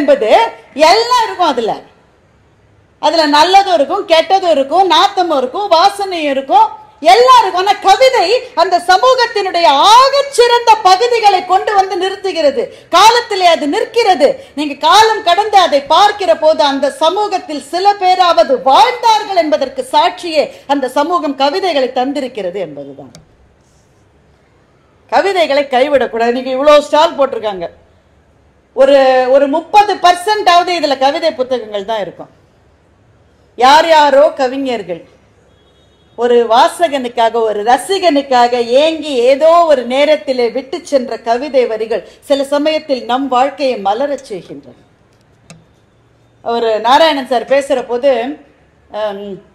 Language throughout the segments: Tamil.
என்பது எல்லாம் இருக்கும் அதில். அதில் நல்லதும் இருக்கும் கெட்டதும் இருக்கும் நாத்தமும் இருக்கும் வாசனையும் இருக்கும். எல்லாம் இருக்கும் ஆனால் கவிதை அந்த சமூகத்தினுடைய ஆகச்சிறந்த பகுதிகளை கொண்டு வந்து நிறுத்துகிறது. காலத்திலே அது நிற்கிறது. நீங்க காலம் கடந்து அதை பார்க்கிற போது அந்த சமூகத்தில் சில பேராவது வாழ்ந்தார்கள் என்பதற்கு சாட்சியே அந்த சமூகம் கவிதைகளை தந்திருக்கிறது என்பதுதான். கவிதைகளை கைவிடக்கூடாது. நீங்க இவ்வளோ ஸ்டால் போட்டிருக்காங்க. ஒரு ஒரு முப்பது பர்சன்டாவது இதில் கவிதை புத்தகங்கள் தான் இருக்கும். யார் யாரோ கவிஞர்கள். ஒரு வாசகனுக்காக ஒரு ரசிகனுக்காக ஏங்கி ஏதோ ஒரு நேரத்திலே விட்டு சென்ற கவிதை வரிகள் சில சமயத்தில் நம் வாழ்க்கையை மலரச் செய்கின்றன. அவர் நாராயணன் சார் பேசுகிற போது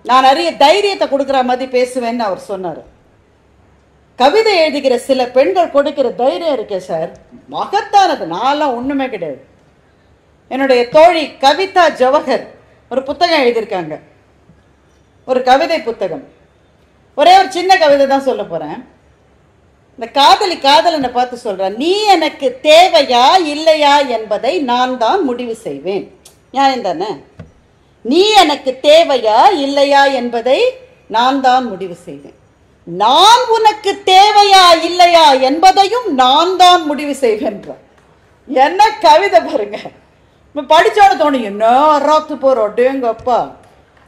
நான் நிறைய தைரியத்தை கொடுக்குற மாதிரி பேசுவேன்னு அவர் சொன்னார். கவிதை எழுதுகிற சில பெண்கள் கொடுக்கிற தைரியம் இருக்கே சார். மகத்தானது. நான்லாம் ஒன்றுமே கிடையாது. என்னுடைய தோழி கவிதா ஜவஹர் ஒரு புத்தகம் எழுதியிருக்காங்க. ஒரு கவிதை புத்தகம். ஒரே ஒரு சின்ன கவிதை தான் சொல்ல போகிறேன் இந்த காதலி காதலனை பார்த்து சொல்கிறேன் நீ எனக்கு தேவையா இல்லையா என்பதை நான் தான் முடிவு செய்வேன். நியாயம் தானே? நீ எனக்கு தேவையா இல்லையா என்பதை நான் தான் முடிவு செய்வேன். நான் உனக்கு தேவையா இல்லையா என்பதையும் நான் தான் முடிவு செய்கின்றேன் என்ன கவிதை பாருங்க. இப்ப படிச்சோட தோணும் என்ன அறாத்து போகிறோம் டேங்கப்பா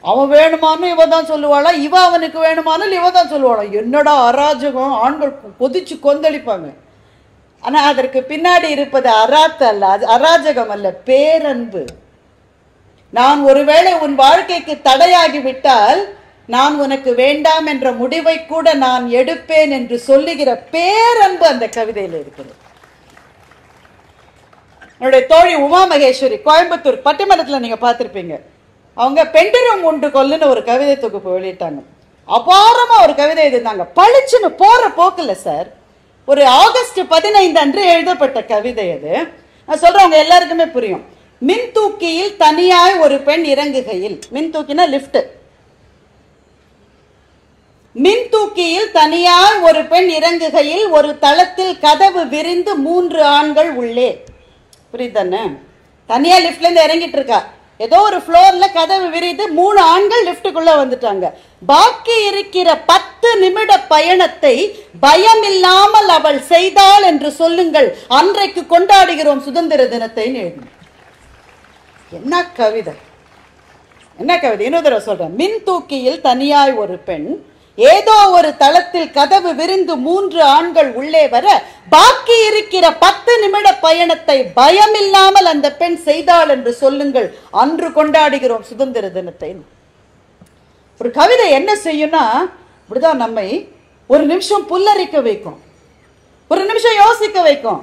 அவன் வேணுமான்னு இவ தான் சொல்லுவாளா? இவ அவனுக்கு வேணுமானால் இவ தான் சொல்லுவாளா? என்னடா அராஜகம். ஆண்கள் கொதிச்சு கொந்தளிப்பாங்க. ஆனால் அதற்கு பின்னாடி இருப்பது அராத்து அல்ல அது அராஜகம் அல்ல பேரன்பு. நான் ஒருவேளை உன் வாழ்க்கைக்கு தடையாகி விட்டால் நான் உனக்கு வேண்டாம் என்ற முடிவை கூட நான் எடுப்பேன் என்று சொல்லுகிற பேரன்பு அந்த கவிதையில் இருக்கிறது என்னுடைய தோழி உமா மகேஸ்வரி கோயம்புத்தூர் பட்டிமன்றத்தில் நீங்கள் பார்த்துருப்பீங்க. அவங்க பெண்டிரம் உண்டு கொல்லுன்னு ஒரு கவிதை தொகுப்பு வெளியிட்டாங்க. அபாரமாக ஒரு கவிதை எழுதியிருந்தாங்க. பளிச்சுன்னு போகிற போக்கில் சார் ஒரு ஆகஸ்ட் பதினைந்து அன்று எழுதப்பட்ட கவிதை அது. நான் சொல்றவங்க எல்லாருக்குமே புரியும். மின் தூக்கியில் தனியாய் ஒரு பெண் இறங்குகையில் மின் தூக்கினா லிஃப்ட்டு மின் தூக்கியில் தனியாய் ஒரு பெண் இறங்குகையில் ஒரு தளத்தில் கதவு விரிந்து மூன்று ஆண்கள் உள்ளே. புரியுதானே தனியாக லிஃப்ட்லேருந்து இறங்கிட்டு இருக்கா. ஏதோ ஒரு ஃப்ளோரில் கதவு விரிந்து மூணு ஆண்கள் லிஃப்ட்டுக்குள்ளே வந்துட்டாங்க. பாக்கி இருக்கிற பத்து நிமிட பயணத்தை பயமில்லாமல் அவள் செய்தாள் என்று சொல்லுங்கள். அன்றைக்கு கொண்டாடுகிறோம் சுதந்திர தினத்தை எழுதி. என்ன கவிதை? என்ன கவிதை? இன்னொரு தடவை சொல்கிறேன் மின் தூக்கியில் தனியாய் ஒரு பெண் ஏதோ ஒரு தளத்தில் கதவு விரிந்து மூன்று ஆண்கள் உள்ளே வர பாக்கி இருக்கிற பத்து நிமிட பயணத்தை பயமில்லாமல் அந்த பெண் செய்தாள் என்று சொல்லுங்கள். அன்று கொண்டாடுகிறோம் சுதந்திர தினத்தை. ஒரு கவிதை என்ன செய்யும்னா இப்படிதான் நம்மை ஒரு நிமிஷம் புல்லரிக்க வைக்கும். ஒரு நிமிஷம் யோசிக்க வைக்கும்.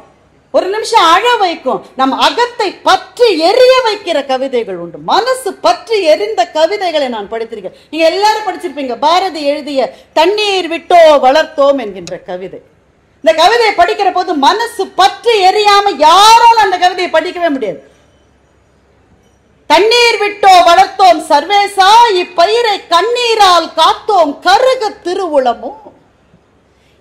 ஒரு நிமிஷம் அழ வைக்கும். நம் அகத்தை பற்றி எரிய வைக்கிற கவிதைகள் உண்டு. மனசு பற்றி எரிந்த கவிதைகளை நான் படித்திருக்கேன். நீங்க எல்லாரும் படிச்சிருப்பீங்க. பாரதி எழுதிய தண்ணீர் விட்டோ வளர்த்தோம் என்கின்ற கவிதை. இந்த கவிதையை படிக்கிற போது மனசு பற்றி எரியாம யாராலும் அந்த கவிதையை படிக்கவே முடியாது. தண்ணீர் விட்டோ வளர்த்தோம் சர்வேசா இப்பயிரை கண்ணீரால் காத்தோம் கருக திருவுளமும்.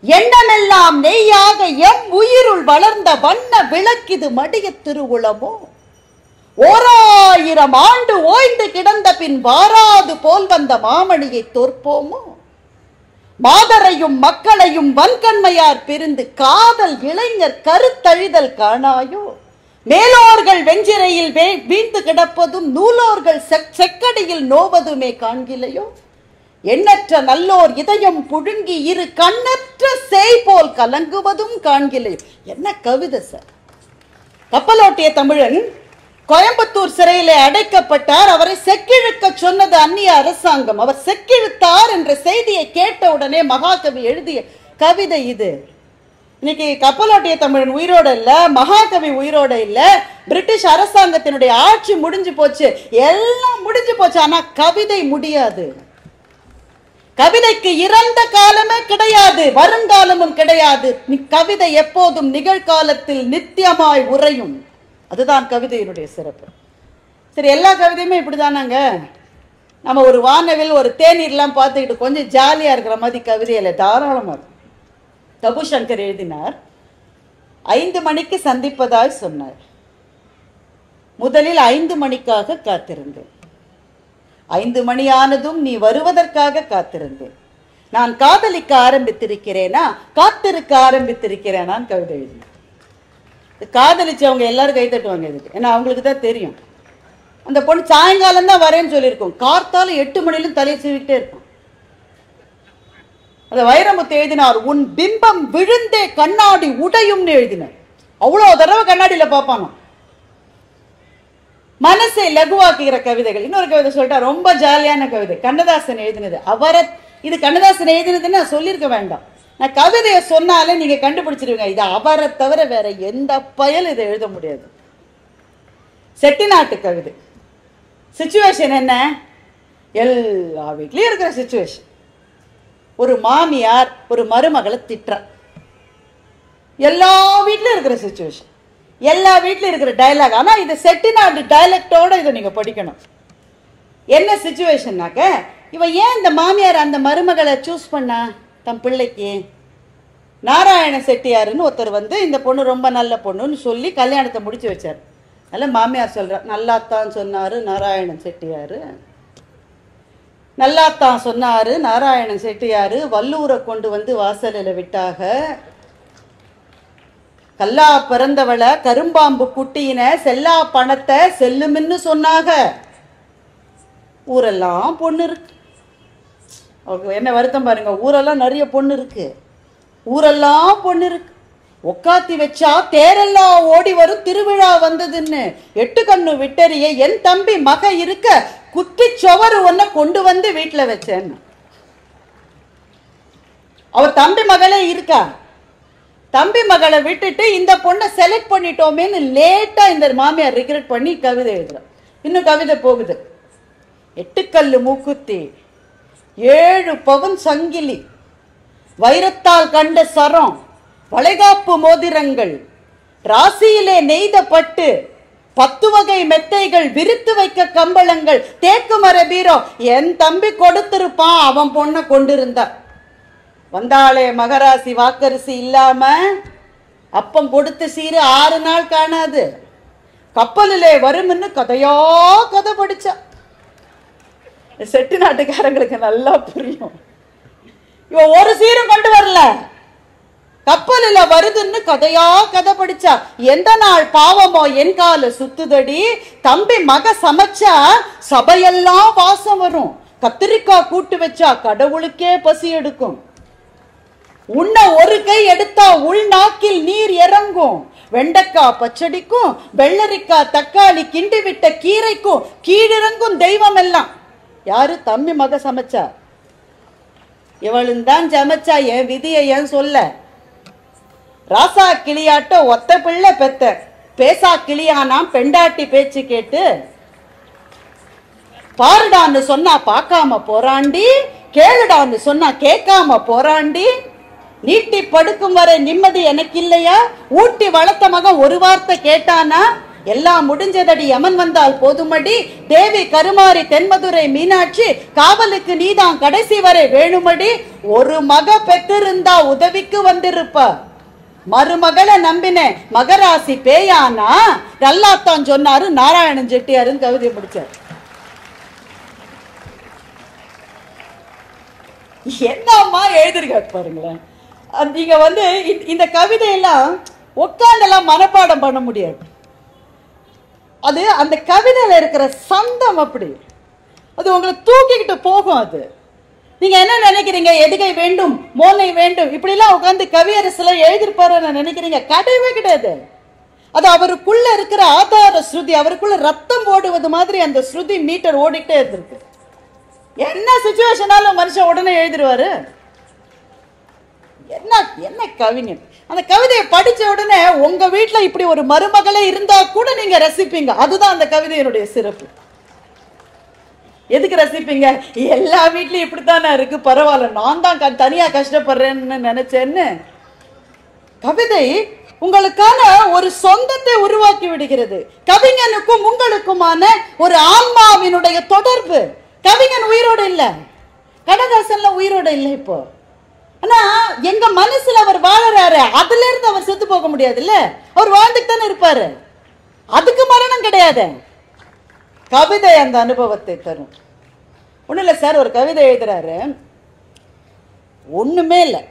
எண்ணமெல்லாம் நெய்யாக எம் உயிருள் வளர்ந்த வண்ண விளக்கிது மடிய திருவுளமோ? ஓராயிரம் ஆண்டு ஓய்ந்து கிடந்த பின் வாராது போல் வந்த மாமணியை தோற்போமோ? மாதரையும் மக்களையும் வன்கண்மையார் பிரிந்து காதல் இளைஞர் கருத்தழிதல் காணாயோ? மேலோர்கள் வெஞ்சிரையில் வே- வீழ்ந்து கிடப்பதும் நூலோர்கள் செக்- செக்கடியில் நோவதுமே காண்கிலையோ? எண்ணற்ற நல்லோர் இதயம் புழுங்கி இரு கண்ணற்ற சேய் போல் கலங்குவதும் காண்கிலே. என்ன கவிதை சார்? கப்பலோட்டிய தமிழன் கோயம்புத்தூர் சிறையிலே அடைக்கப்பட்டார். அவரை செக்கிழுக்க சொன்னது அந்நிய அரசாங்கம். அவர் செக்கிழுத்தார் என்ற செய்தியை கேட்ட உடனே மகாகவி எழுதிய கவிதை இது. இன்னைக்கு கப்பலோட்டிய தமிழன் உயிரோட இல்லை மகாகவி உயிரோட இல்லை பிரிட்டிஷ் அரசாங்கத்தினுடைய ஆட்சி முடிஞ்சு போச்சு எல்லாம் முடிஞ்சு போச்சு ஆனால் கவிதை முடியாது. கவிதைக்கு இறந்த காலமே கிடையாது வருங்காலமும் கிடையாது. கவிதை எப்போதும் நிகழ்காலத்தில் நித்தியமாய் உறையும். அதுதான் கவிதையினுடைய சிறப்பு. சரி எல்லா கவிதையுமே இப்படி தானாங்க நம்ம ஒரு வானவில் ஒரு தேநீர்லாம் பார்த்துக்கிட்டு கொஞ்சம் ஜாலியாக இருக்கிற மாதிரி கவிதையில் தாராளமாக இருக்கும். தபு சங்கர் எழுதினார் ஐந்து மணிக்கு சந்திப்பதாய் சொன்னார். முதலில் ஐந்து மணிக்காக காத்திருந்தேன். ஐந்து மணி ஆனதும் நீ வருவதற்காக காத்திருந்தேன். நான் காதலிக்க ஆரம்பித்திருக்கிறேனா? காத்திருக்க ஆரம்பித்திருக்கிறேனான்னு கவிதை எழுதினேன். காதலிச்சவங்க எல்லாரும் கை தட்டுவாங்க இதுக்கு. ஏன்னா அவங்களுக்கு தான் தெரியும். அந்த பொண்ணு சாயங்காலம் தான் வரேன்னு சொல்லியிருக்கோம். கார்த்தால எட்டு மணிலும் தலையை சீவிக்கிட்டே இருக்கும். அந்த வைரமுத்து எழுதினார் உன் பிம்பம் விழுந்தே கண்ணாடி உடையும்னு எழுதினார் அவ்வளோ தடவை கண்ணாடியில் பார்ப்பானோ? மனசை லகுவாக்குகிற கவிதைகள். இன்னொரு கவிதை சொல்லிட்டா ரொம்ப ஜாலியான கவிதை. கண்ணதாசன் எழுதினது. அவரை இது கண்ணதாசன் எழுதினதுன்னு நான் சொல்லியிருக்க வேண்டாம். நான் கவிதையை சொன்னாலே நீங்க கண்டுபிடிச்சிருவீங்க. இது அவரை தவிர வேற எந்த பயல் இதை எழுத முடியாது. செட்டிநாட்டு கவிதை. சுச்சுவேஷன் என்ன? எல்லா வீட்லயும் இருக்கிற சுச்சுவேஷன் ஒரு மாமியார் ஒரு மருமகளை திட்டுற எல்லா வீட்லயும் இருக்கிற சுச்சுவேஷன் எல்லா வீட்லயும் இருக்கிற டயலாக் ஆனால் இது செட்டிநாடு டைலக்டோட இதை நீங்கள் படிக்கணும். என்ன சுச்சுவேஷன்னாக்க இவன் ஏன் இந்த மாமியார் அந்த மருமகளை சூஸ் பண்ணா தன் பிள்ளைக்கு? நாராயண செட்டியாருன்னு ஒருத்தர் வந்து இந்த பொண்ணு ரொம்ப நல்ல பொண்ணுன்னு சொல்லி கல்யாணத்தை முடிச்சு வச்சார். அதில் மாமியார் சொல்கிறார் நல்லாத்தான் சொன்னார் நாராயணன் செட்டியார். நல்லாத்தான் சொன்னார் நாராயணன் செட்டியார். வல்லூரை கொண்டு வந்து வாசலில் விட்டாக. கல்லா பிறந்தவளை கரும்பாம்பு குட்டியின செல்லா பணத்தை செல்லுமின்னு சொன்னாக. ஊரெல்லாம் பொண்ணு இருக்கு. என்ன வருத்தம் பாருங்க ஊரெல்லாம் நிறைய பொண்ணு இருக்கு. ஊரெல்லாம் பொண்ணு இருக்கு. உக்காத்தி வச்சா தேரெல்லாம் ஓடி வரும் திருவிழா வந்ததுன்னு. எட்டு கண்ணு விட்டறிய என் தம்பி மக இருக்க குத்தி சுவரு ஒன்ன கொண்டு வந்து வீட்டில் வச்சேன்னு. அவர் தம்பி மகளே இருக்கா? தம்பி மகளை விட்டுட்டு இந்த பொண்ணை செலக்ட் பண்ணிட்டோமேன்னு லேட்டா இந்த மாமியார் ரிக்ரெட் பண்ணி கவிதை எழுதுறான். இன்னும் கவிதை போகுது. எட்டுக்கல்லு மூக்குத்தி ஏழு பவன் சங்கிலி வைரத்தால் கண்ட சரம் வளைகாப்பு மோதிரங்கள் ராசியிலே நெய்த பட்டு பத்து வகை மெத்தைகள் விரித்து வைக்க கம்பளங்கள் தேக்கு மர பீரோ என் தம்பி கொடுத்திருப்பான் அவன் பொண்ணை கொண்டிருந்தான் வந்தாளே மகராசி வாக்கரிசி இல்லாம அப்பம் கொடுத்து சீரு ஆறு நாள் காணாது. கப்பலிலே வரும்னு கதையோ கதை படிச்சா. செட்டு நாட்டுக்காரங்களுக்கு நல்லா புரியும். இவன் ஒரு சீரும் கொண்டு வரல. கப்பலில் வருதுன்னு கதையா கதை படிச்சா. எந்த நாள் பாவமோ என் கால சுத்துதடி. தம்பி மக சமைச்சா சபையெல்லாம் வாசம் வரும். கத்திரிக்காய் கூட்டு வச்சா கடவுளுக்கே பசி எடுக்கும். உன்ன ஒரு கை எடுத்தா உள்நாக்கில் நீர் இறங்கும். வெண்டைக்காய் பச்சடிக்கும் வெள்ளரிக்காய் தக்காளி கிண்டி விட்ட கீரைக்கும் கீழிறங்கும் தெய்வம் எல்லாம் யாரு தம்பி மக சமைச்சா? இவளும் தான் சமைச்சா என் விதியை ஏன் சொல்ல? ராசா கிளியாட்ட ஒத்த பிள்ளை பெத்த. பேசா கிளியானா பெண்டாட்டி பேச்சு கேட்டு. பாருடான்னு சொன்னா பார்க்காம போராண்டி கேளுடான்னு சொன்னா கேட்காம போராண்டி நீட்டி படுக்கும் வரை நிம்மதி எனக்கு இல்லையா ஊட்டி வளர்த்த மகன் ஒரு வார்த்தை கேட்டானா? எல்லாம் முடிஞ்சதடி யமன் வந்தால் போதுமடி. தேவி கருமாரி தென்மதுரை மீனாட்சி காவலுக்கு நீதான் கடைசி வரை வேணுமடி. ஒரு மக பெற்றிருந்தா உதவிக்கு வந்திருப்ப. மருமகளை நம்பினேன். மகராசி பேயானா? நல்லாத்தான் சொன்னாரு. நாராயணன் செட்டியாருன்னு கவிதை முடிச்சார். என்னம்மா எழுதிருக்காரு பாருங்களேன். அது வந்து இந்த- இந்த கவிதையெல்லாம் உட்காந்தெல்லாம் மனப்பாடம் பண்ண முடியாது. அது அந்த கவிதையில் இருக்கிற சந்தம் அப்படி. அது உங்களை தூக்கிக்கிட்டு போகும் அது. நீங்கள் என்ன நினைக்கிறீங்க? எதுகை வேண்டும் மோனை வேண்டும் இப்படிலாம் உட்காந்து கவியரசுல எழுதிருப்பாரு நினைக்கிறீங்க? கிடையவே கிடையாது. அது அவருக்குள்ள இருக்கிற ஆதார ஸ்ருதி அவருக்குள்ள ரத்தம் ஓடுவது மாதிரி அந்த ஸ்ருதி மீட்டர் ஓடிக்கிட்டே இருந்திருக்கு. என்ன சுச்சுவேஷனாலும் மனுஷன் உடனே எழுதிருவாரு? என்ன என்ன கவிஞன் அந்த கவிதையை படிச்ச உடனே உங்க வீட்டில் இப்படி ஒரு மருமகளே இருந்தா கூட நீங்க ரசிப்பீங்க. அதுதான் அந்த கவிதையினுடைய சிறப்பு. எதுக்கு ரசிப்பீங்க? எல்லா வீட்லயும் இப்படித்தானே இருக்கு. பரவாயில்ல நான் தான் தனியாக தனியா கஷ்டப்படுறேன்னு நினைச்சேன்னு. கவிதை உங்களுக்கான ஒரு சொந்தத்தை உருவாக்கி விடுகிறது. கவிஞனுக்கும் உங்களுக்குமான ஒரு ஆன்மாவினுடைய தொடர்பு. கவிஞன் உயிரோடு இல்ல. கடகாசன்ல உயிரோடு இல்லை இப்போ. ஆனா எங்க மனசுல அவர் வாழறாரு. அதுல இருந்து அவர் செத்து போக முடியாதுல்ல? அவர் வாழ்ந்துட்டு தானே இருப்பாரு. அதுக்கு மரணம் கிடையாது. கவிதை அந்த அனுபவத்தை தரும். ஒன்றும் இல்லை சார் ஒரு கவிதை எழுதுறாரு. ஒண்ணுமே இல்லை.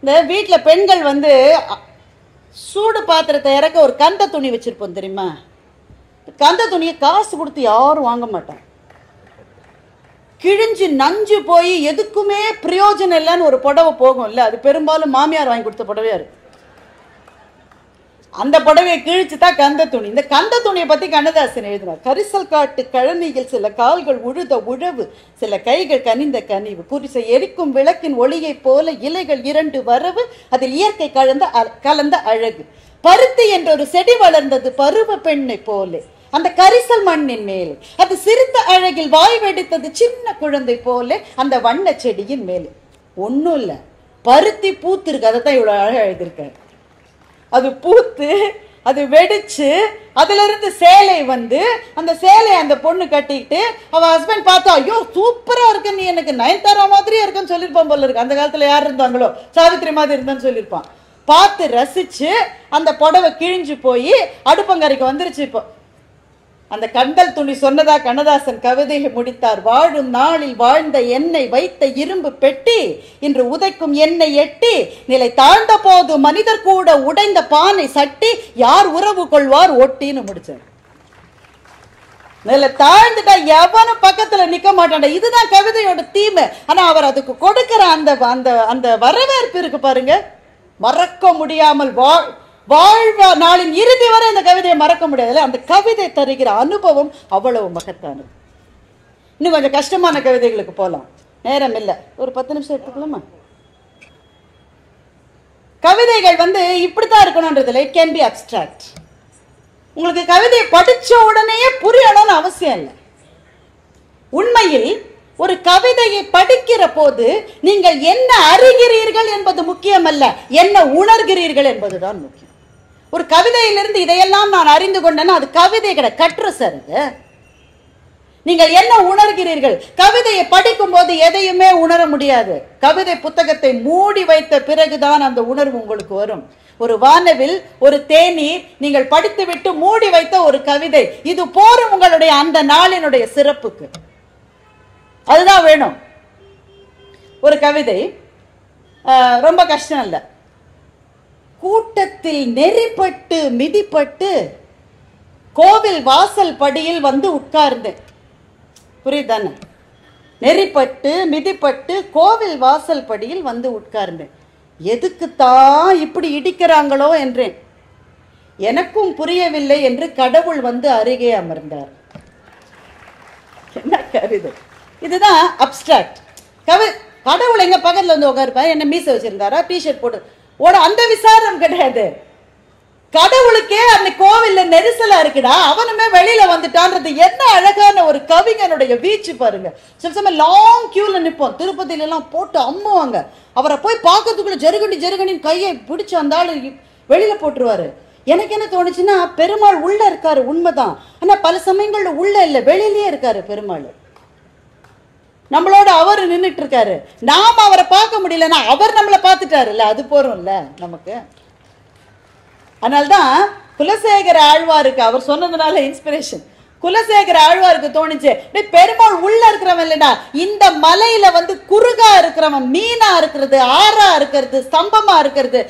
இந்த வீட்டில் பெண்கள் வந்து சூடு பாத்திரத்தை இறக்க ஒரு கந்த துணி வச்சிருப்போம் தெரியுமா? கந்த துணியை காசு கொடுத்து யாரும் வாங்க மாட்டோம் கிழிஞ்சு நஞ்சு போய் எதுக்குமே பிரயோஜனம் இல்லைன்னு ஒரு புடவை போகும். அது பெரும்பாலும் மாமியார் வாங்கி கொடுத்த புடவையா அந்த புடவையை கிழிச்சு தான் கந்த துணி. இந்த கந்த துணியை பற்றி கண்ணதாசன் எழுதினார் கரிசல் காட்டு கழனியில் சில கால்கள் உழுத உழவு சில கைகள் கனிந்த கனிவு. குறிசை எரிக்கும் விளக்கின் ஒளியைப் போல இலைகள் இரண்டு வரவு அதில் இயற்கை கலந்த அ- கலந்த அழகு. பருத்தி என்ற ஒரு செடி வளர்ந்தது பருவ பெண்ணை போலே. அந்த கரிசல் மண்ணின் மேல் அது சிறுத்த அழகில் வாய் வெடித்தது சின்ன குழந்தை போல அந்த வண்ண செடியின் மேல். ஒன்றும் இல்லை. பருத்தி பூத்திருக்கு. அதை தான் இவ்வளோ அழகாக எழுதியிருக்காரு அது பூத்து அது வெடிச்சு அதிலிருந்து சேலை வந்து அந்த சேலையை அந்த பொண்ணு கட்டிக்கிட்டு அவள் ஹஸ்பண்ட் பார்த்தா ஐயோ சூப்பராக இருக்கு நீ எனக்கு நயன்தாரா மாதிரியே இருக்குன்னு சொல்லியிருப்பான் போல இருக்கு. அந்த காலத்தில் யார் இருந்தாங்களோ? சாவித்திரி மாதிரி இருந்தான்னு சொல்லியிருப்பான். பார்த்து ரசிச்சு அந்த புடவை கிழிஞ்சு போய் அடுப்பங்கரைக்கு வந்துருச்சு இப்போ. அந்த கண்டல் துணி சொன்னதா கண்ணதாசன் கவிதையை முடித்தார். வாழும் நாளில் வாழ்ந்த எண்ணெய் வைத்த இரும்பு பெட்டி இன்று உதைக்கும் எண்ணெய் எட்டி நிலை தாழ்ந்த போது மனிதர் கூட உடைந்த பானை சட்டி யார் உறவு கொள்வார் ஒட்டின்னு முடிச்சார். நிலை தாழ்ந்துட்டா எவனும் பக்கத்துல நிக்க மாட்டான் இதுதான் கவிதையோட தீமை. ஆனா அவர் அதுக்கு கொடுக்கிற அந்த அந்த அந்த வரவேற்பு இருக்கு பாருங்க. மறக்க முடியாமல் வாழ் வாழ்வா நாளின் இறுதி வரை அந்த கவிதையை மறக்க முடியாதுல்ல? அந்த கவிதை தருகிற அனுபவம் அவ்வளவு மகத்தானது. இன்னும் கொஞ்சம் கஷ்டமான கவிதைகளுக்கு போகலாம் நேரம் இல்லை. ஒரு பத்து நிமிஷம் எடுத்துக்கலாமா? கவிதைகள் வந்து இப்படித்தான் இருக்கணும்ன்றதுல இட் கேன் பி அப்ட்ராக்ட் உங்களுக்கு கவிதையை படிச்ச உடனேயே புரியணும்னு அவசியம் இல்லை. உண்மையில் ஒரு கவிதையை படிக்கிற போது நீங்கள் என்ன அறிகிறீர்கள் என்பது முக்கியமல்ல என்ன உணர்கிறீர்கள் என்பதுதான் முக்கியம். ஒரு கவிதையிலிருந்து இதையெல்லாம் நான் அறிந்து கொண்டேன்னா அது கவிதை கிடையாது கற்று சார் இது. நீங்கள் என்ன உணர்கிறீர்கள்? கவிதையை படிக்கும் போது எதையுமே உணர முடியாது. கவிதை புத்தகத்தை மூடி வைத்த பிறகுதான் அந்த உணர்வு உங்களுக்கு வரும். ஒரு வானவில் ஒரு தேநீர் நீங்கள் படித்துவிட்டு மூடி வைத்த ஒரு கவிதை. இது போரும் உங்களுடைய அந்த நாளினுடைய சிறப்புக்கு. அதுதான் வேணும். ஒரு கவிதை. ரொம்ப கஷ்டம் இல்லை. கூட்டத்தில் நெறிப்பட்டு மிதிப்பட்டு கோவில் வாசல் படியில் வந்து உட்கார்ந்தேன் புரியுதானே? நெறிப்பட்டு மிதிப்பட்டு கோவில் வாசல் படியில் வந்து உட்கார்ந்தேன் எதுக்குத்தான் இப்படி இடிக்கிறாங்களோ என்றேன். எனக்கும் புரியவில்லை என்று கடவுள் வந்து அருகே அமர்ந்தார். என்ன கவிதை? இதுதான் அப்டிராக்ட் கவி கடவுள் எங்கள் பக்கத்தில் வந்து உட்காருப்பா என்ன மீச வச்சிருந்தாரா? டிஷர்ட் போட்டு ஒரு அந்த விசாரம் கிடையாது. கடவுளுக்கே அந்த கோவில்ல நெரிசலா இருக்குடா. அவனுமே வெளியில வந்துட்டான்றது என்ன அழகான ஒரு கவிஞனுடைய வீச்சு பாருங்க. சில சமயம் லாங் கியூல நிற்போம் திருப்பதியில எல்லாம் போட்டு அம்முவாங்க. அவரை போய் பார்க்கறதுக்குள்ள ஜருகண்டி ஜருகண்டின்னு கையை பிடிச்சு அந்த ஆளு வெளியில போட்டுருவாரு. எனக்கு என்ன தோணுச்சுன்னா பெருமாள் உள்ள இருக்காரு உண்மைதான். ஆனா பல சமயங்கள்ல உள்ள இல்லை வெளியிலேயே இருக்காரு பெருமாள். நம்மளோட அவர் நின்னுட்டு இருக்காரு நாம அவரை பார்க்க முடியலன்னா அவர் நம்மளை பார்த்துட்டாருல்ல அது போகிறோம்ல நமக்கு. அதனால்தான் குலசேகர ஆழ்வாருக்கு அவர் சொன்னதுனால இன்ஸ்பிரேஷன் குலசேகர ஆழ்வாருக்கு தோணுச்சு பெருமாள் உள்ள இருக்கிறவன் இல்லடா. இந்த மலையில வந்து குறுகா இருக்கிறவன் மீனா இருக்கிறது ஆறா இருக்கிறது ஸ்தம்பமா இருக்கிறது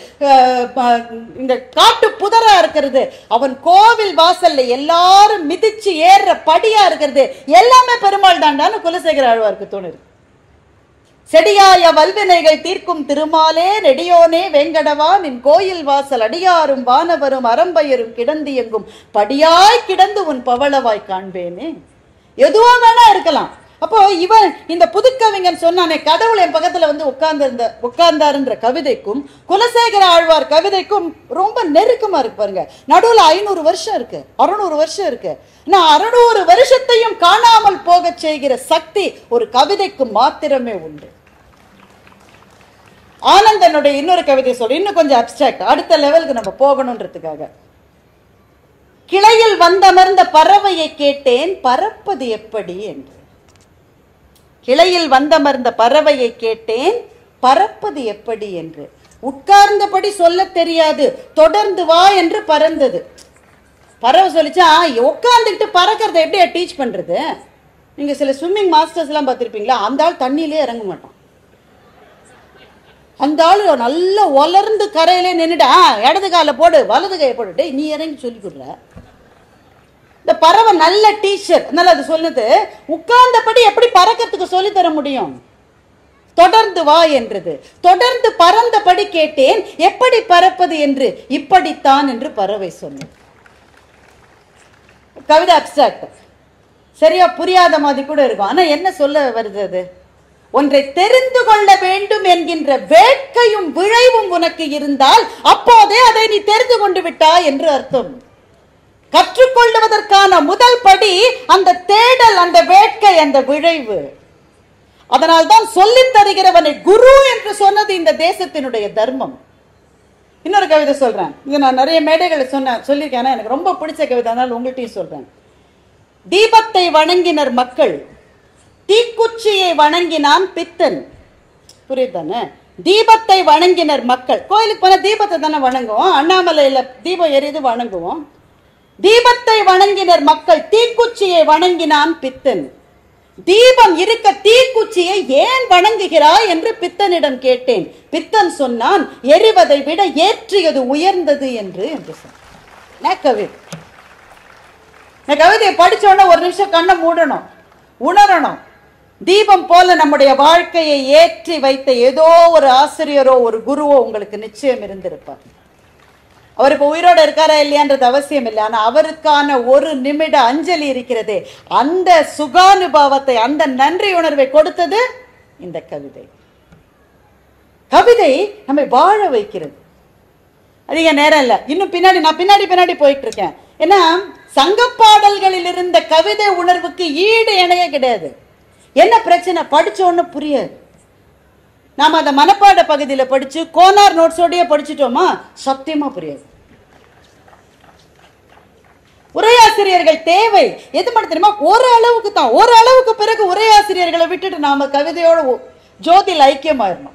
இந்த காட்டு புதரா இருக்கிறது. அவன் கோவில் வாசல்ல எல்லாரும் மிதிச்சு ஏறுற படியா இருக்கிறது. எல்லாமே பெருமாள் தாண்டான்னு குலசேகர ஆழ்வாருக்கு தோணுது. செடியாய வல்வினைகள் தீர்க்கும் திருமாலே நெடியோனே வெங்கடவா நின் கோயில் வாசல் அடியாரும் வானவரும் அறம்பயரும் கிடந்து எங்கும் படியாய் கிடந்து உன் பவளவாய் காண்பேனே. எதுவா வேணா இருக்கலாம். அப்போ இவன் இந்த புதுக்கவிஞன் சொன்னானே கடவுள் என் பக்கத்துல வந்து உட்கார்ந்திருந்த உட்கார்ந்தாருன்ற கவிதைக்கும் குலசேகர ஆழ்வார் கவிதைக்கும் ரொம்ப நெருக்கமா இருக்கு பாருங்க. நடுவில் ஐநூறு வருஷம் இருக்கு அறுநூறு வருஷம் இருக்கு. நான் அறுநூறு வருஷத்தையும் காணாமல் போகச் செய்கிற சக்தி ஒரு கவிதைக்கு மாத்திரமே உண்டு. ஆனந்தனுடைய இன்னொரு கவிதை சொல்லு இன்னும் கொஞ்சம் அப்டிராக்ட் அடுத்த லெவலுக்கு நம்ம போகணுன்றதுக்காக. கிளையில் வந்தமர்ந்த பறவையை கேட்டேன் பறப்பது எப்படி? என்று. கிளையில் வந்தமர்ந்த பறவையை கேட்டேன் பறப்பது எப்படி? என்று. உட்கார்ந்தபடி சொல்ல தெரியாது. தொடர்ந்து வா என்று பறந்தது. பறவை சொல்லிச்சா உட்காந்துக்கிட்டு பறக்கிறத எப்படி டீச் பண்ணுறது நீங்கள் சில ஸ்விம்மிங் மாஸ்டர்ஸ்லாம் பார்த்துருப்பீங்களா? அந்த ஆள் தண்ணியிலே இறங்க மாட்டான். அந்த ஆள் நல்லா வளர்ந்து கரையிலே நின்னுட்டு இடது காலை போடு வலது கையை போடு. நீ இறங்கி சொல்லி கொடுற. இந்த பறவை நல்ல டீச்சர் அதனால அது சொல்லுது உட்கார்ந்தபடி எப்படி பறக்கிறதுக்கு சொல்லி தர முடியும்? தொடர்ந்து வா என்றது. தொடர்ந்து பறந்தபடி கேட்டேன் எப்படி பறப்பது என்று? இப்படித்தான் என்று பறவை சொன்னது. கவிதை அப்சாக்ட் சரியா புரியாத மாதிரி கூட இருக்கும். ஆனா என்ன சொல்ல வருது அது? ஒன்றை தெரிந்து கொள்ள வேண்டும் என்கின்ற வேட்கையும் விழைவும் உனக்கு இருந்தால் அப்போதே அதை நீ தெரிந்து கொண்டு விட்டாய் என்று அர்த்தம். கற்றுக்கொள்வதற்கான முதல் படி அந்த தேடல் அந்த வேட்கை அந்த விழைவு. அதனால் தான் சொல்லித் தருகிறவனை குரு என்று சொன்னது இந்த தேசத்தினுடைய தர்மம். இன்னொரு கவிதை சொல்றேன். இது நான் நிறைய மேடைகளை சொன்ன சொல்லியிருக்கேன். எனக்கு ரொம்ப பிடிச்ச கவிதை அதனால் உங்கள்கிட்டயும் சொல்றேன். தீபத்தை வணங்கினர் மக்கள். தீக்குச்சியை வணங்கினான் பித்தன். புரியுதானே தீபத்தை வணங்கினர் மக்கள். கோயிலுக்கு போன தீபத்தை தானே வணங்குவோம்? அண்ணாமலையில் தீபம் எரியுது வணங்குவோம். தீபத்தை வணங்கினர் மக்கள் தீக்குச்சியை வணங்கினான் பித்தன். தீபம் இருக்க தீக்குச்சியை ஏன் வணங்குகிறாய் என்று பித்தனிடம் கேட்டேன். பித்தன் சொன்னான் எரிவதை விட ஏற்றியது உயர்ந்தது என்று என்று சொன்னான். கவி இந்த கவிதையை படிச்ச உடனே ஒரு நிமிஷம் கண்ணை மூடணும் உணரணும். தீபம் போல நம்முடைய வாழ்க்கையை ஏற்றி வைத்த ஏதோ ஒரு ஆசிரியரோ ஒரு குருவோ உங்களுக்கு நிச்சயம் இருந்திருப்பார். அவர் இப்போ உயிரோட இருக்காரா இல்லையான்றது அவசியம் இல்லை. ஆனால் அவருக்கான ஒரு நிமிட அஞ்சலி இருக்கிறதே. அந்த சுகானுபாவத்தை அந்த நன்றி உணர்வை கொடுத்தது இந்த கவிதை. கவிதை நம்மை வாழ வைக்கிறது. அதிக நேரம் இல்லை. இன்னும் பின்னாடி நான் பின்னாடி பின்னாடி போயிட்டு இருக்கேன் ஏன்னா சங்கப்பாடல்களில் இருந்த கவிதை உணர்வுக்கு ஈடு இணைய கிடையாது. என்ன பிரச்சனை? படித்தோன்னு புரியாது. நாம் அந்த மனப்பாட பகுதியில் படித்து கோனார் நோட்ஸோடய படிச்சுட்டோமா? சத்தியமாக புரியாது. உரையாசிரியர்கள் தேவை. எது மட்டும் தெரியுமா? ஒரு அளவுக்கு தான். ஒரு அளவுக்கு பிறகு உரையாசிரியர்களை விட்டுட்டு நாம கவிதையோட ஜோதியில் ஐக்கியமாயிடணும்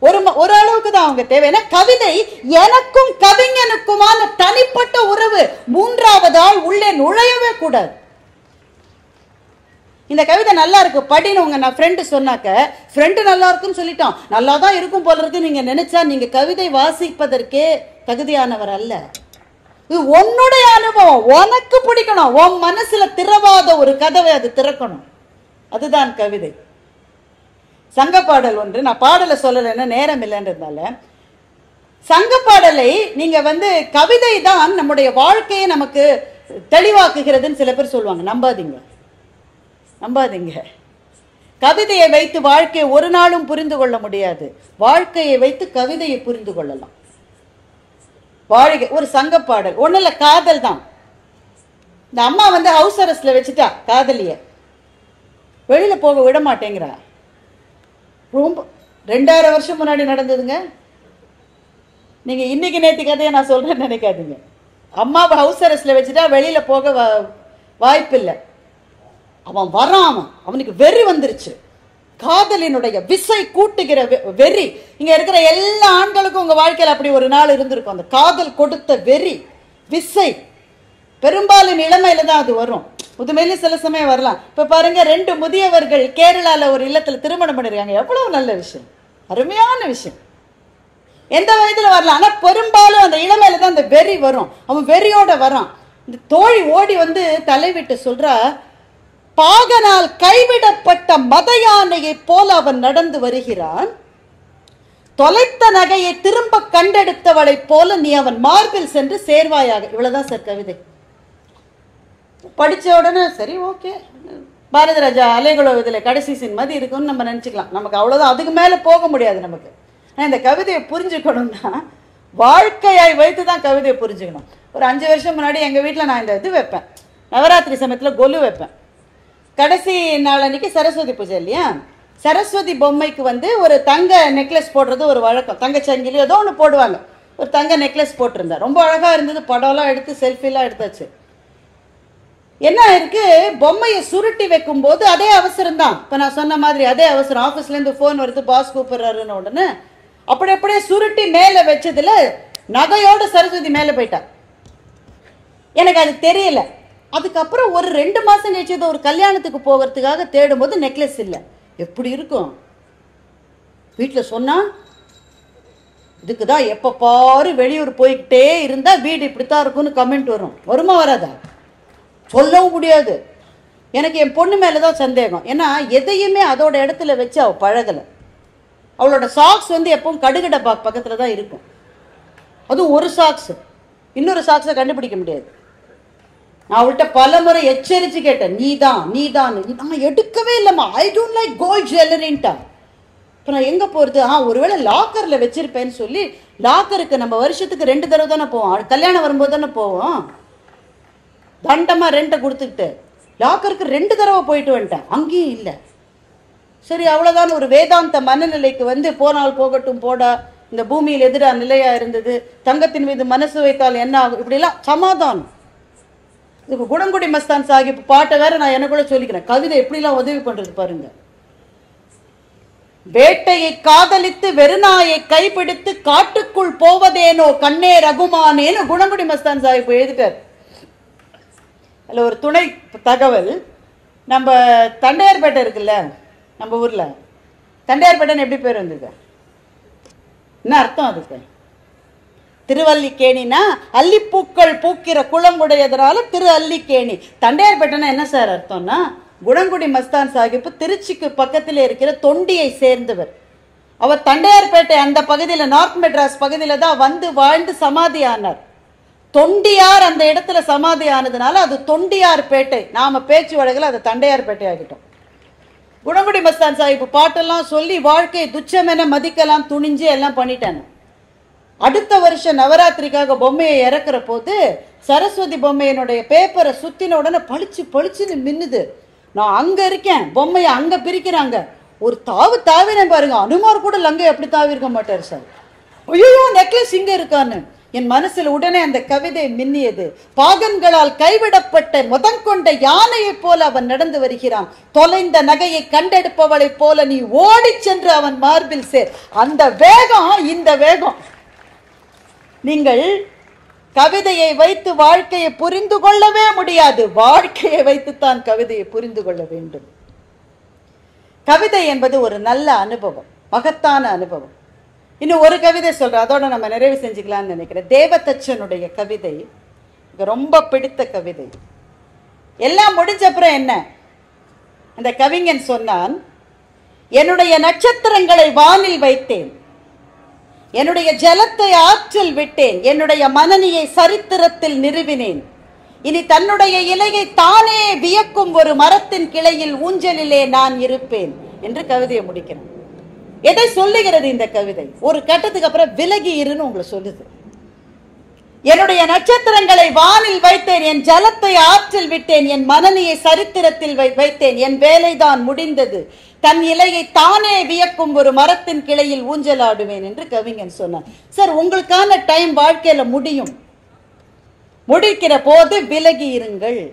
ஒரு ம- ஒரு அளவுக்கு தான் அவங்க தேவை. ஏன்னா கவிதை எனக்கும் கவிஞனுக்குமான தனிப்பட்ட உறவு மூன்றாவது ஆள் உள்ளே நுழையவே கூடாது. இந்த கவிதை நல்லா இருக்கு. படின்னு உங்க நான் ஃப்ரெண்டு சொன்னாக்க ஃப்ரெண்டு நல்லா இருக்குன்னு சொல்லிட்டான். நல்லா தான் இருக்கும் போல இருக்கு. நீங்க நினைச்சா நீங்க கவிதை வாசிப்பதற்கே தகுதியானவர் அல்ல. இது உன்னுடைய அனுபவம். உனக்கு பிடிக்கணும். உன் மனசுல திறவாத ஒரு கதவை அது திறக்கணும். அதுதான் கவிதை. சங்கப்பாடல் ஒன்று. நான் பாடலை சொல்லலைன்னா நேரம் இல்லைன்றதுனால. சங்கப்பாடலை நீங்க வந்து கவிதை தான் நம்முடைய வாழ்க்கையை நமக்கு தெளிவாக்குகிறதுன்னு சில பேர் சொல்லுவாங்க. நம்பாதீங்க. நம்பாதீங்க. கவிதையை வைத்து வாழ்க்கையை ஒரு நாளும் புரிந்து கொள்ள முடியாது. வாழ்க்கையை வைத்து கவிதையை புரிந்து கொள்ளலாம். வாழ்க்கை ஒரு சங்கப்பாடல் ஒன்றும் இல்லை காதல் தான். இந்த அம்மா வந்து ஹவுஸ் அரெஸ்ட்ல வச்சுட்டா காதலிய. வெளியில போக விட மாட்டேங்கிறா. ரொம்ப ரெண்டாயிரம் வருஷம் முன்னாடி நடந்ததுங்க. நீங்கள் இன்னைக்கு நேற்று கதையை நான் சொல்கிறேன்னு நினைக்காதீங்க. அம்மாவை ஹவுஸ் அரெஸ்ட்ல வச்சுட்டா வெளியில் போக வா- வாய்ப்பில்லை. அவன் வரான் அவன். அவனுக்கு வெறி வந்துருச்சு. காதலினுடைய விசை கூட்டுகிற வெறி. இங்க இருக்கிற எல்லா ஆண்களுக்கும் உங்க வாழ்க்கையில் அப்படி ஒரு நாள் இருந்திருக்கும். அந்த காதல் கொடுத்த வெறி விசை. பெரும்பாலும் இளமையில தான் அது வரும். முதுமையில சில சமயம் வரலாம். இப்ப பாருங்க ரெண்டு முதியவர்கள் கேரளால ஒரு இல்லத்துல திருமணம் பண்ணிருக்காங்க. எவ்வளவு நல்ல விஷயம். அருமையான விஷயம். எந்த வயதுல வரலாம்? ஆனா பெரும்பாலும் அந்த இளமையில தான் அந்த வெறி வரும். அவன் வெறியோட வரான். இந்த தோழி ஓடி வந்து தலைவிட்டு சொல்றா பாகனால் கைவிடப்பட்ட மத யானையைப் போல அவன் நடந்து வருகிறான். தொலைத்த நகையை திரும்ப கண்டெடுத்தவளைப் போல நீ அவன் மார்பில் சென்று சேர்வாயாக. இவ்வளவுதான் சார் கவிதை. படித்த உடனே சரி ஓகே. பாரதி ராஜா அலைகளோ இதில் கடைசி சீன் மாதிரி இருக்குன்னு நம்ம நினச்சிக்கலாம். நமக்கு அவ்வளோதான் அதுக்கு மேலே போக முடியாது நமக்கு. ஆனால் இந்த கவிதையை புரிஞ்சுக்கணும்னா வாழ்க்கையாய் வைத்து தான் கவிதையை புரிஞ்சுக்கணும். ஒரு அஞ்சு வருஷம் முன்னாடி எங்கள் வீட்டில் நான் இந்த இது வைப்பேன். நவராத்திரி சமயத்தில் கொலு வைப்பேன். கடைசி நாள் அன்னைக்கு சரஸ்வதி பூஜை இல்லையா? சரஸ்வதி பொம்மைக்கு வந்து ஒரு தங்க நெக்லஸ் போடுறது ஒரு வழக்கம். தங்க சங்கிலி ஏதோ ஒன்று போடுவாங்க. ஒரு தங்க நெக்லஸ் போட்டிருந்தேன் ரொம்ப அழகாக இருந்தது. படம்லாம் எடுத்து செல்ஃபிலாம் எடுத்தாச்சு. என்ன இருக்கு? பொம்மையை சுருட்டி வைக்கும் போது அதே அவசரம் தான். இப்போ நான் சொன்ன மாதிரி அதே அவசரம். ஆஃபீஸ்லேருந்து ஃபோன் வருது பாஸ் கூப்பிடுறாருன்னு உடனே. அப்படி அப்படியே சுருட்டி மேலே வச்சதுல நகையோட சரஸ்வதி மேலே போயிட்டா. எனக்கு அது தெரியல. அதுக்கப்புறம் ஒரு ரெண்டு மாதம் கழிச்சு ஏதோ ஒரு கல்யாணத்துக்கு போகிறதுக்காக தேடும்போது நெக்லஸ் இல்லை. எப்படி இருக்கும்? வீட்டில் சொன்னால் இதுக்கு தான் எப்போ பாரு வெளியூர் போய்கிட்டே இருந்தால் வீடு இப்படித்தான் இருக்கும்னு கமெண்ட் வரும். வருமா வராதா? சொல்லவும் முடியாது. எனக்கு என் பொண்ணு மேலே தான் சந்தேகம். ஏன்னா எதையுமே அதோட இடத்துல வச்சு அவள் பழகலை. அவளோட சாக்ஸ் வந்து எப்பவும் கடுகடை பக்கத்தில் தான் இருக்கும். அதுவும் ஒரு சாக்ஸ் இன்னொரு சாக்ஸை கண்டுபிடிக்க முடியாது. அவள்கிட்ட பல முறை எச்சரித்து கேட்டேன் நீ தான் நீ தான் நான் எடுக்கவே இல்லைம்மா. ஐ டோன்ட் லைக் கோல்ட் ஜுவல்லரின்ட்டா இப்போ நான் எங்கே போகிறது ஆ ஒருவேளை லாக்கரில் வச்சுருப்பேன்னு சொல்லி லாக்கருக்கு நம்ம வருஷத்துக்கு ரெண்டு தடவை தானே போவோம். கல்யாணம் வரும்போது தானே போவோம். தண்டமாக ரெண்டை கொடுத்துக்கிட்டு. லாக்கருக்கு ரெண்டு தடவை போயிட்டு வந்துட்டேன். அங்கேயும் இல்லை. சரி அவ்வளோதான் ஒரு வேதாந்த மனநிலைக்கு வந்து போனால் போகட்டும் போடா. இந்த பூமியில் எதிராக நிலையாக இருந்தது. தங்கத்தின் மீது மனசு வைத்தால் என்ன ஆகும்? இப்படிலாம் சமாதானம். இதுக்கு குணங்குடி மஸ்தான் சாஹிப் பாட்டை வேற நான் எனக்குள்ள சொல்லிக்கிறேன். கவிதை எப்படிலாம் உதவி பண்றது பாருங்க. வேட்டையை காதலித்து வெறுநாயை கைப்பிடித்து காட்டுக்குள் போவதேனோ கண்ணே ரகுமானேன்னு குணங்குடி மஸ்தான் சாஹிப் எழுதிட்டார். அதில் ஒரு துணை தகவல் நம்ம தண்டையார்பேட்டை இருக்குல்ல நம்ம ஊரில். தண்டையார்பேட்டைன்னு எப்படி பேர் வந்தது என்ன அர்த்தம் அதுக்கு? திருவல்லிக்கேணினா அல்லிப்பூக்கள் பூக்கிற குளம் உடையதுனால திரு அல்லிக்கேணி தண்டையார்பேட்டைனா என்ன சார் அர்த்தம்னா குணங்குடி மஸ்தான் சாஹிப் திருச்சிக்கு பக்கத்தில் இருக்கிற தொண்டியை சேர்ந்தவர். அவர் தண்டையார்பேட்டை அந்த பகுதியில் நார்த் மெட்ராஸ் பகுதியில் தான் வந்து வாழ்ந்து சமாதி ஆனார் தொண்டியார் அந்த இடத்துல சமாதி ஆனதுனால அது தொண்டியார் பேட்டை நாம் பேச்சு வழக்கில் அது தண்டையார் பேட்டை ஆகிட்டோம். குணங்குடி மஸ்தான் சாஹிப் பாட்டெல்லாம் சொல்லி வாழ்க்கையை துச்சமென மதிக்கலாம் துணிஞ்சு எல்லாம் பண்ணிட்டாங்க. அடுத்த வருஷம் நவராத்திரிக்காக பொம்மையை இறக்குற போது சரஸ்வதி பொம்மையினுடைய பேப்பரை சுத்தின உடனே பளிச்சு பளிச்சுன்னு மின்னுது. நான் அங்க இருக்கேன். பொம்மையை அங்க பிரிக்கிறாங்க. ஒரு தாவு தாவினே பாருங்க. அனுமார் கூட லங்கை எப்படி தாவி இருக்க மாட்டார் சார். ஐயோ நெக்லஸ் இங்க இருக்கான்னு. என் மனசில் உடனே அந்த கவிதை மின்னியது. பாகன்களால் கைவிடப்பட்ட முதங்கொண்ட யானையைப் போல அவன் நடந்து வருகிறான். தொலைந்த நகையை கண்டெடுப்பவளைப் போல நீ ஓடிச் சென்று அவன் மார்பில் சேர். அந்த வேகம் இந்த வேகம். நீங்கள் கவிதையை வைத்து வாழ்க்கையை புரிந்து கொள்ளவே முடியாது. வாழ்க்கையை வைத்துத்தான் கவிதையை புரிந்து கொள்ள வேண்டும். கவிதை என்பது ஒரு நல்ல அனுபவம் மகத்தான அனுபவம். இன்னும் ஒரு கவிதை சொல்கிறேன் அதோட நம்ம நிறைவு செஞ்சுக்கலாம்னு நினைக்கிறேன். தேவதச்சனுடைய கவிதை. எனக்கு ரொம்ப பிடித்த கவிதை. எல்லாம் முடிஞ்ச அப்புறம் என்ன? அந்த கவிஞன் சொன்னான் என்னுடைய நட்சத்திரங்களை வானில் வைத்தேன். என்னுடைய ஜலத்தை ஆற்றில் விட்டேன். என்னுடைய மனநியை சரித்திரத்தில் நிறுவினேன். இனி தன்னுடைய இலையை தானே வியக்கும் ஒரு மரத்தின் கிளையில் ஊஞ்சலிலே நான் இருப்பேன் என்று கவிதையை முடிக்கிறேன். எதை சொல்லுகிறது இந்த கவிதை? ஒரு கட்டத்துக்கு அப்புறம் விலகி இருன்னு உங்களை சொல்லுது. என்னுடைய நட்சத்திரங்களை வானில் வைத்தேன் என் ஜலத்தை ஆற்றில் விட்டேன் என் மனநியை சரித்திரத்தில் வை- வைத்தேன். என் வேலைதான் முடிந்தது. தன் இலையை தானே வியக்கும் ஒரு மரத்தின் கிளையில் ஊஞ்சலாடுவேன் என்று கவிஞன் சொன்னான். சார் உங்களுக்கான டைம் வாழ்க்கையில முடியும். முடிக்கிற போது விலகி இருங்கள்.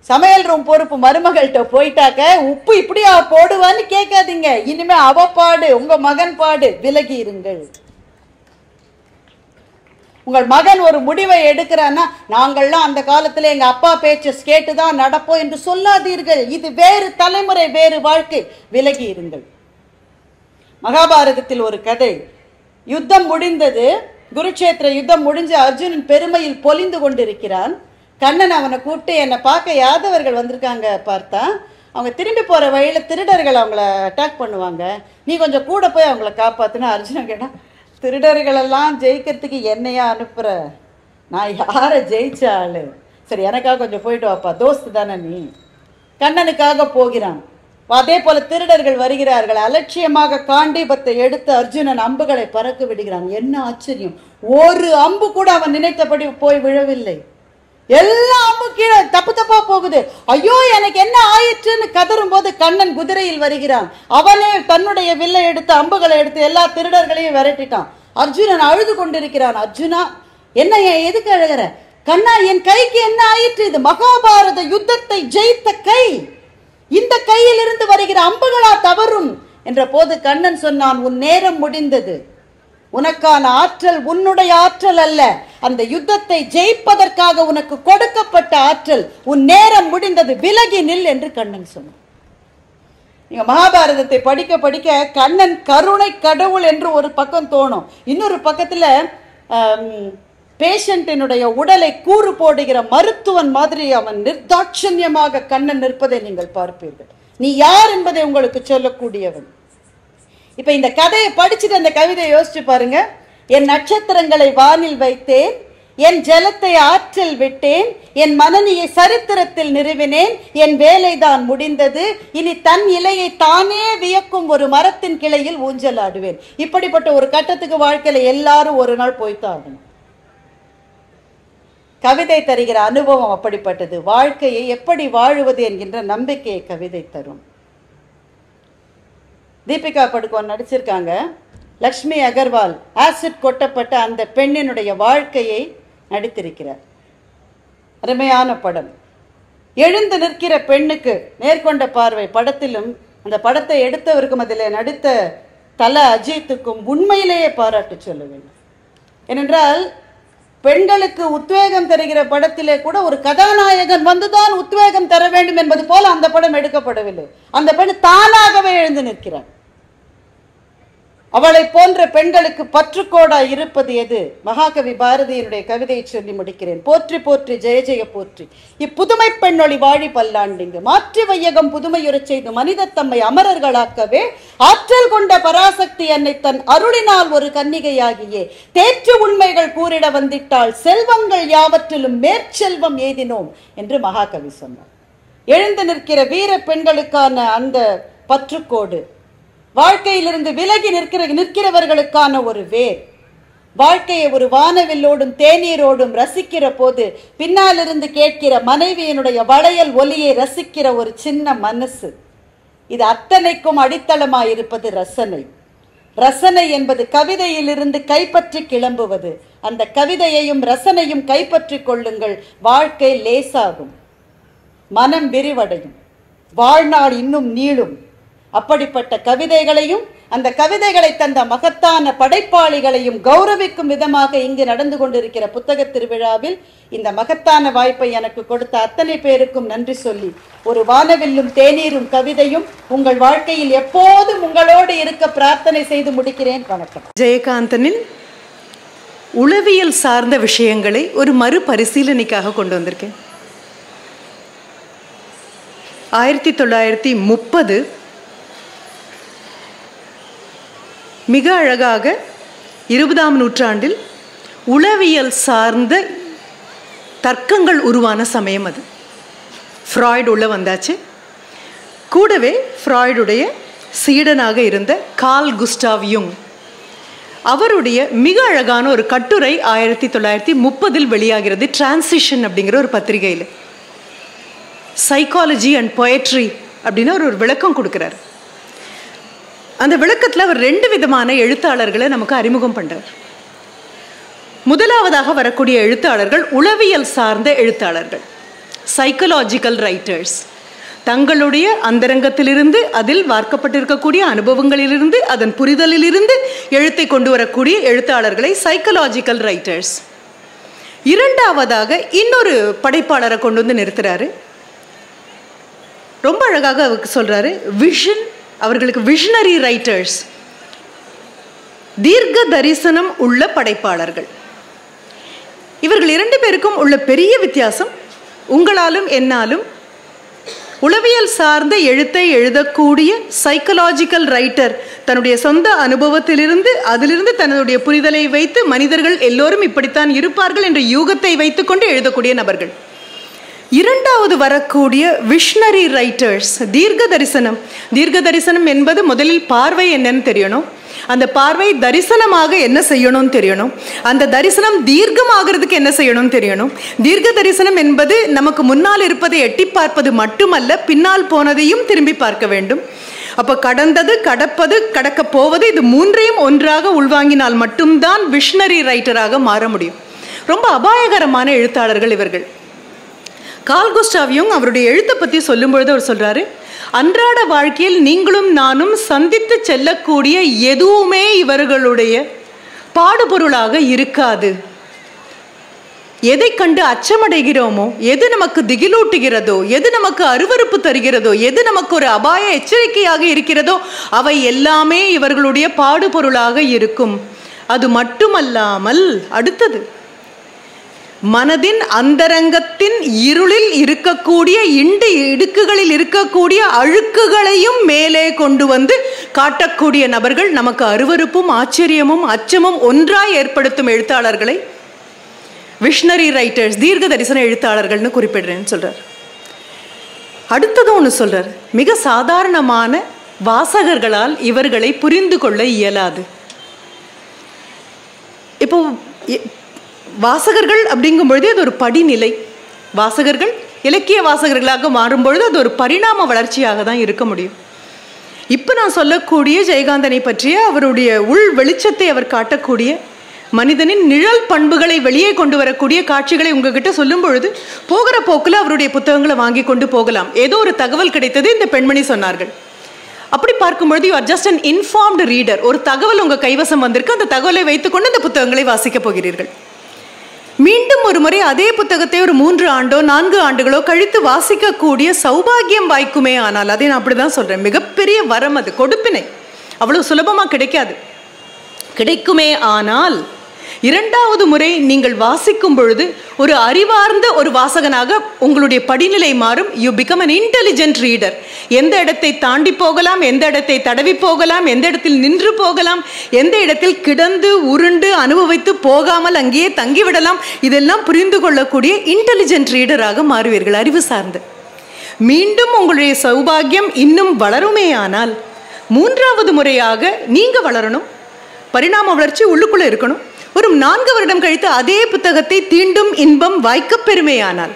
சமையல் ரூம் பொறுப்பு மருமகள்கிட்ட போயிட்டாக்க உப்பு இப்படியா போடுவான்னு கேட்காதீங்க. இனிமே அவ பாடு உங்க மகன் பாடு விலகி இருங்கள். உங்கள் மகன் ஒரு முடிவை எடுக்கிறான்னா நாங்கள்லாம் அந்த காலத்தில் எங்கள் அப்பா பேச்சை கேட்டு தான் நடப்போம் என்று சொல்லாதீர்கள். இது வேறு தலைமுறை வேறு வாழ்க்கை. விலகி இருங்கள். மகாபாரதத்தில் ஒரு கதை. யுத்தம் முடிந்தது. குருக்ஷேத்திர யுத்தம் முடிஞ்சு அர்ஜுனன் பெருமையில் பொலிந்து கொண்டிருக்கிறான். கண்ணன் அவனை கூப்பிட்டு என்னை பார்க்க யாதவர்கள் வந்திருக்காங்க பார்த்தா அவங்க திரும்பி போகிற வழியில் திருடர்கள் அவங்கள அட்டாக் பண்ணுவாங்க. நீ கொஞ்சம் கூட போய் அவங்கள காப்பாற்றுனா அர்ஜுனன் கேட்டான். திருடர்களெல்லாம் ஜெயிக்கிறதுக்கு என்னையா அனுப்புகிற நான் யாரை ஜெயிச்ச ஆள்? சரி எனக்காக கொஞ்சம் போயிட்டு வாப்பா. தோஸ்து தானே நீ? கண்ணனுக்காக போகிறான். அதே போல திருடர்கள் வருகிறார்கள். அலட்சியமாக காண்டீபத்தை எடுத்து அர்ஜுனன் அம்புகளை பறக்க விடுகிறான். என்ன ஆச்சரியம். ஒரு அம்பு கூட அவன் நினைத்தபடி போய் விழவில்லை. எல்லாமும் கீழே தப்பு தப்பா போகுது. ஐயோ எனக்கு என்ன ஆயிற்றுன்னு கதறும் போது கண்ணன் குதிரையில் வருகிறான். அவனே தன்னுடைய வில்லை எடுத்து அம்புகளை எடுத்து எல்லா திருடர்களையும் விரட்டிட்டான். அர்ஜுனன் அழுது கொண்டிருக்கிறான். அர்ஜுனா என்ன எதுக்கு அழுகிற? கண்ணா என் கைக்கு என்ன ஆயிற்று? இது மகாபாரத யுத்தத்தை ஜெயித்த கை. இந்த கையில் இருந்து வருகிற அம்புகளா தவறும்? என்ற போது கண்ணன் சொன்னான் உன் நேரம் முடிந்தது. உனக்கான ஆற்றல் உன்னுடைய ஆற்றல் அல்ல. அந்த யுத்தத்தை ஜெயிப்பதற்காக உனக்கு கொடுக்கப்பட்ட ஆற்றல் உன் நேரம் முடிந்தது விலகி நில் என்று கண்ணன் சொன்னான். நீங்க மகாபாரதத்தை படிக்க படிக்க கண்ணன் கருணை கடவுள் என்று ஒரு பக்கம் தோணும். இன்னொரு பக்கத்துல பேஷண்டினுடைய உடலை கூறு போடுகிற மருத்துவன் மாதிரி அவன் நிர்தாட்சண்யமாக கண்ணன் நிற்பதை நீங்கள் பார்ப்பீர்கள். நீ யார் என்பதை உங்களுக்கு சொல்லக்கூடியவன். இப்போ இந்த கதையை படிச்சுட்டு அந்த கவிதையை யோசிச்சு பாருங்க. என் நட்சத்திரங்களை வானில் வைத்தேன் என் ஜலத்தை ஆற்றில் விட்டேன் என் மனநியை சரித்திரத்தில் நிறுவினேன் என் வேலைதான் முடிந்தது இனி தன் இலையை தானே வியக்கும் ஒரு மரத்தின் கிளையில் ஊஞ்சல் ஆடுவேன் இப்படிப்பட்ட ஒரு கட்டத்துக்கு வாழ்க்கையில எல்லாரும் ஒரு நாள் போய்த்தாகணும். கவிதை தருகிற அனுபவம் அப்படிப்பட்டது. வாழ்க்கையை எப்படி வாழுவது என்கின்ற நம்பிக்கையை கவிதை தரும். தீபிகா படுகோன் நடிச்சிருக்காங்க. லக்ஷ்மி அகர்வால் ஆசிட் கொட்டப்பட்ட அந்த பெண்ணினுடைய வாழ்க்கையை நடித்திருக்கிறார். அருமையான படம். எழுந்து நிற்கிற பெண்ணுக்கு நேர்கொண்ட பார்வை படத்திலும் அந்த படத்தை எடுத்தவருக்கும் அதில் நடித்த தல அஜித்துக்கும் உண்மையிலேயே பாராட்டு சொல்ல வேண்டும். ஏனென்றால் பெண்களுக்கு உத்வேகம் தருகிற படத்திலே கூட ஒரு கதாநாயகன் வந்துதான் உத்வேகம் தர வேண்டும் என்பது போல அந்த படம் எடுக்கப்படவில்லை. அந்த பெண் தானாகவே எழுந்து நிற்கிறார். அவளை போன்ற பெண்களுக்கு பற்றுக்கோடா இருப்பது எது? மகாகவி பாரதியினுடைய கவிதையை சொல்லி முடிக்கிறேன். போற்றி போற்றி ஜெய ஜெய போற்றி. இப்புதுமை பெண்ணொளி வாழி பல்லாண்டிங்கு. மாற்றி வையகம் புதுமையுறச் செய்து மனித தம்மை அமரர்களாக்கவே ஆற்றல் கொண்ட பராசக்தி என்னை தன் அருளினால் ஒரு கன்னிகையாகியே. தேற்று உண்மைகள் கூறிட வந்திட்டால் செல்வங்கள் யாவற்றிலும் மேற்செல்வம் எய்தினோம் என்று மகாகவி சொன்னார். எழுந்து நிற்கிற வீர பெண்களுக்கான அந்த பற்றுக்கோடு வாழ்க்கையிலிருந்து விலகி நிற்கிற நிற்கிறவர்களுக்கான ஒரு வேர். வாழ்க்கையை ஒரு வானவில்லோடும் தேநீரோடும் ரசிக்கிற போது பின்னாலிருந்து கேட்கிற மனைவியினுடைய வளையல் ஒலியை ரசிக்கிற ஒரு சின்ன மனசு. இது அத்தனைக்கும் அடித்தளமாய் இருப்பது ரசனை. ரசனை என்பது கவிதையிலிருந்து கைப்பற்றி கிளம்புவது. அந்த கவிதையையும் ரசனையும் கைப்பற்றி கொள்ளுங்கள். வாழ்க்கை லேசாகும். மனம் விரிவடையும். வாழ்நாள் இன்னும் நீளும். அப்படிப்பட்ட கவிதைகளையும் அந்த கவிதைகளை தந்த மகத்தான படைப்பாளிகளையும் கௌரவிக்கும் விதமாக இங்கு நடந்து கொண்டிருக்கிற புத்தக திருவிழாவில் இந்த மகத்தான வாய்ப்பை எனக்கு கொடுத்த அத்தனை பேருக்கும் நன்றி சொல்லி ஒரு வானவில்லும் தேநீரும் கவிதையும் உங்கள் வாழ்க்கையில் எப்போதும் உங்களோடு இருக்க பிரார்த்தனை செய்து முடிக்கிறேன். வணக்கம். ஜெயகாந்தனின் உளவியல் சார்ந்த விஷயங்களை ஒரு மறுபரிசீலனைக்காக கொண்டு வந்திருக்கேன். ஆயிரத்தி தொள்ளாயிரத்தி முப்பது மிக அழகாக இருபதாம் நூற்றாண்டில் உளவியல் சார்ந்த தர்க்கங்கள் உருவான சமயம் அது. ஃப்ராய்டு உள்ள வந்தாச்சு. கூடவே ஃப்ராய்டுடைய சீடனாக இருந்த கால் குஸ்டாவ் யுங் அவருடைய மிக அழகான ஒரு கட்டுரை ஆயிரத்தி தொள்ளாயிரத்தி முப்பதில் வெளியாகிறது டிரான்சிஷன் அப்படிங்கிற ஒரு பத்திரிகையில். சைக்காலஜி அண்ட் பொயட்ரி அப்படின்னு ஒரு விளக்கம் கொடுக்குறாரு. அந்த விளக்கத்தில் அவர் ரெண்டு விதமான எழுத்தாளர்களை நமக்கு அறிமுகம் பண்ணுறார் முதலாவதாக வரக்கூடிய எழுத்தாளர்கள் உளவியல் சார்ந்த எழுத்தாளர்கள். சைக்கலாஜிக்கல் ரைட்டர்ஸ் தங்களுடைய அந்தரங்கத்திலிருந்து அதில் வார்க்கப்பட்டிருக்கக்கூடிய அனுபவங்களிலிருந்து அதன் புரிதலிலிருந்து எழுத்தை கொண்டு வரக்கூடிய எழுத்தாளர்களை சைக்கலாஜிக்கல் ரைட்டர்ஸ் இரண்டாவதாக இன்னொரு படைப்பாளரை கொண்டு வந்து நிறுத்துறாரு. ரொம்ப அழகாக அவருக்கு சொல்றாரு விஷன் அவர்களுக்கு விஷனரி ரைட்டர்ஸ் தீர்க்க தரிசனம் உள்ள படைப்பாளர்கள். இவர்கள் இரண்டு பேருக்கும் உள்ள பெரிய வித்தியாசம் உங்களாலும் என்னாலும் உளவியல் சார்ந்த எழுத்தை எழுதக்கூடிய சைக்கலாஜிக்கல் ரைட்டர் தன்னுடைய சொந்த அனுபவத்திலிருந்து அதிலிருந்து தன்னுடைய புரிதலை வைத்து மனிதர்கள் எல்லோரும் இப்படித்தான் இருப்பார்கள் என்ற யூகத்தை வைத்துக்கொண்டு எழுதக்கூடிய நபர்கள். இரண்டாவது வரக்கூடிய விஷ்னரி ரைட்டர்ஸ் தீர்க்க தரிசனம் தீர்க்க தரிசனம் என்பது முதலில் பார்வை என்னன்னு தெரியணும். அந்த பார்வை தரிசனமாக என்ன செய்யணும்னு தெரியணும். அந்த தரிசனம் தீர்க்கமாகிறதுக்கு என்ன செய்யணும்னு தெரியணும். தீர்க்க தரிசனம் என்பது நமக்கு முன்னால் இருப்பதை எட்டி பார்ப்பது மட்டுமல்ல பின்னால் போனதையும் திரும்பி பார்க்க வேண்டும். அப்போ கடந்தது கடப்பது கடக்க போவது இது மூன்றையும் ஒன்றாக உள்வாங்கினால் மட்டும்தான் விஷ்னரி ரைட்டராக மாற முடியும். ரொம்ப அபாயகரமான எழுத்தாளர்கள் இவர்கள். கால் குஸ்டாவியும் அவருடைய எழுத்தை பற்றி சொல்லும்பொழுது அவர் சொல்கிறாரு அன்றாட வாழ்க்கையில் நீங்களும் நானும் சந்தித்து செல்லக்கூடிய எதுவுமே இவர்களுடைய பாடுபொருளாக இருக்காது. எதை கண்டு அச்சமடைகிறோமோ எது நமக்கு திகிலூட்டுகிறதோ எது நமக்கு அருவருப்பு தருகிறதோ எது நமக்கு ஒரு அபாய எச்சரிக்கையாக இருக்கிறதோ அவை எல்லாமே இவர்களுடைய பாடுபொருளாக இருக்கும். அது மட்டுமல்லாமல் அடுத்தது மனதின் அந்தரங்கத்தின் இருளில் இருக்கக்கூடிய இண்டு இடுக்குகளில் இருக்கக்கூடிய அழுக்குகளையும் மேலே கொண்டு வந்து காட்டக்கூடிய நபர்கள் நமக்கு அருவருப்பும் ஆச்சரியமும் அச்சமும் ஒன்றாய் ஏற்படுத்தும் எழுத்தாளர்களை விஷ்ணரி ரைட்டர்ஸ் தீர்க்க தரிசன எழுத்தாளர்கள்னு குறிப்பிடுறேன்னு சொல்கிறார் அடுத்தது ஒன்று சொல்கிறார் மிக சாதாரணமான வாசகர்களால் இவர்களை புரிந்து கொள்ள இயலாது. இப்போ வாசகர்கள் அப்படிங்கும் பொழுது அது ஒரு படிநிலை. வாசகர்கள் இலக்கிய வாசகர்களாக மாறும் பொழுது அது ஒரு பரிணாம வளர்ச்சியாக தான் இருக்க முடியும். இப்போ நான் சொல்லக்கூடிய ஜெயகாந்தனை பற்றிய அவருடைய உள் வெளிச்சத்தை அவர் காட்டக்கூடிய மனிதனின் நிழல் பண்புகளை வெளியே கொண்டு வரக்கூடிய காட்சிகளை உங்ககிட்ட சொல்லும் பொழுது போகிற போக்கில் அவருடைய புத்தகங்களை வாங்கி கொண்டு போகலாம். ஏதோ ஒரு தகவல் கிடைத்தது இந்த பெண்மணி சொன்னார்கள். அப்படி பார்க்கும்பொழுது you are just an informed reader ஒரு தகவல் உங்கள் கைவசம் வந்திருக்கு. அந்த தகவலை வைத்துக்கொண்டு அந்த புத்தகங்களை வாசிக்கப் போகிறீர்கள். மீண்டும் ஒரு முறை அதே புத்தகத்தை ஒரு மூன்று ஆண்டோ நான்கு ஆண்டுகளோ கழித்து வாசிக்கக்கூடிய சௌபாகியம் வாய்க்குமே ஆனால் அதை நான் அப்படிதான் சொல்றேன். மிகப்பெரிய வரம் அது கொடுப்பினை. அவ்வளவு சுலபமா கிடைக்காது. கிடைக்குமே ஆனால் இரண்டாவது முறை நீங்கள் வாசிக்கும் பொழுது ஒரு அறிவார்ந்த ஒரு வாசகனாக உங்களுடைய படிநிலை மாறும். You become an intelligent reader எந்த இடத்தை தாண்டி போகலாம் எந்த இடத்தை தடவி போகலாம் எந்த இடத்தில் நின்று போகலாம் எந்த இடத்தில் கிடந்து உருண்டு அனுபவித்து போகாமல் அங்கேயே தங்கிவிடலாம். இதெல்லாம் புரிந்து கொள்ளக்கூடிய இன்டெலிஜென்ட் ரீடராக மாறுவீர்கள் அறிவு சார்ந்து. மீண்டும் உங்களுடைய சௌபாகியம் இன்னும் வளருமேயானால் மூன்றாவது முறையாக நீங்க வளரணும். பரிணாம வளர்ச்சி உள்ளுக்குள்ளே இருக்கணும். வரும் நான்கு வருடம் கழித்து அதே புத்தகத்தை தீண்டும் இன்பம் வாய்க்கப் பெருமையானால்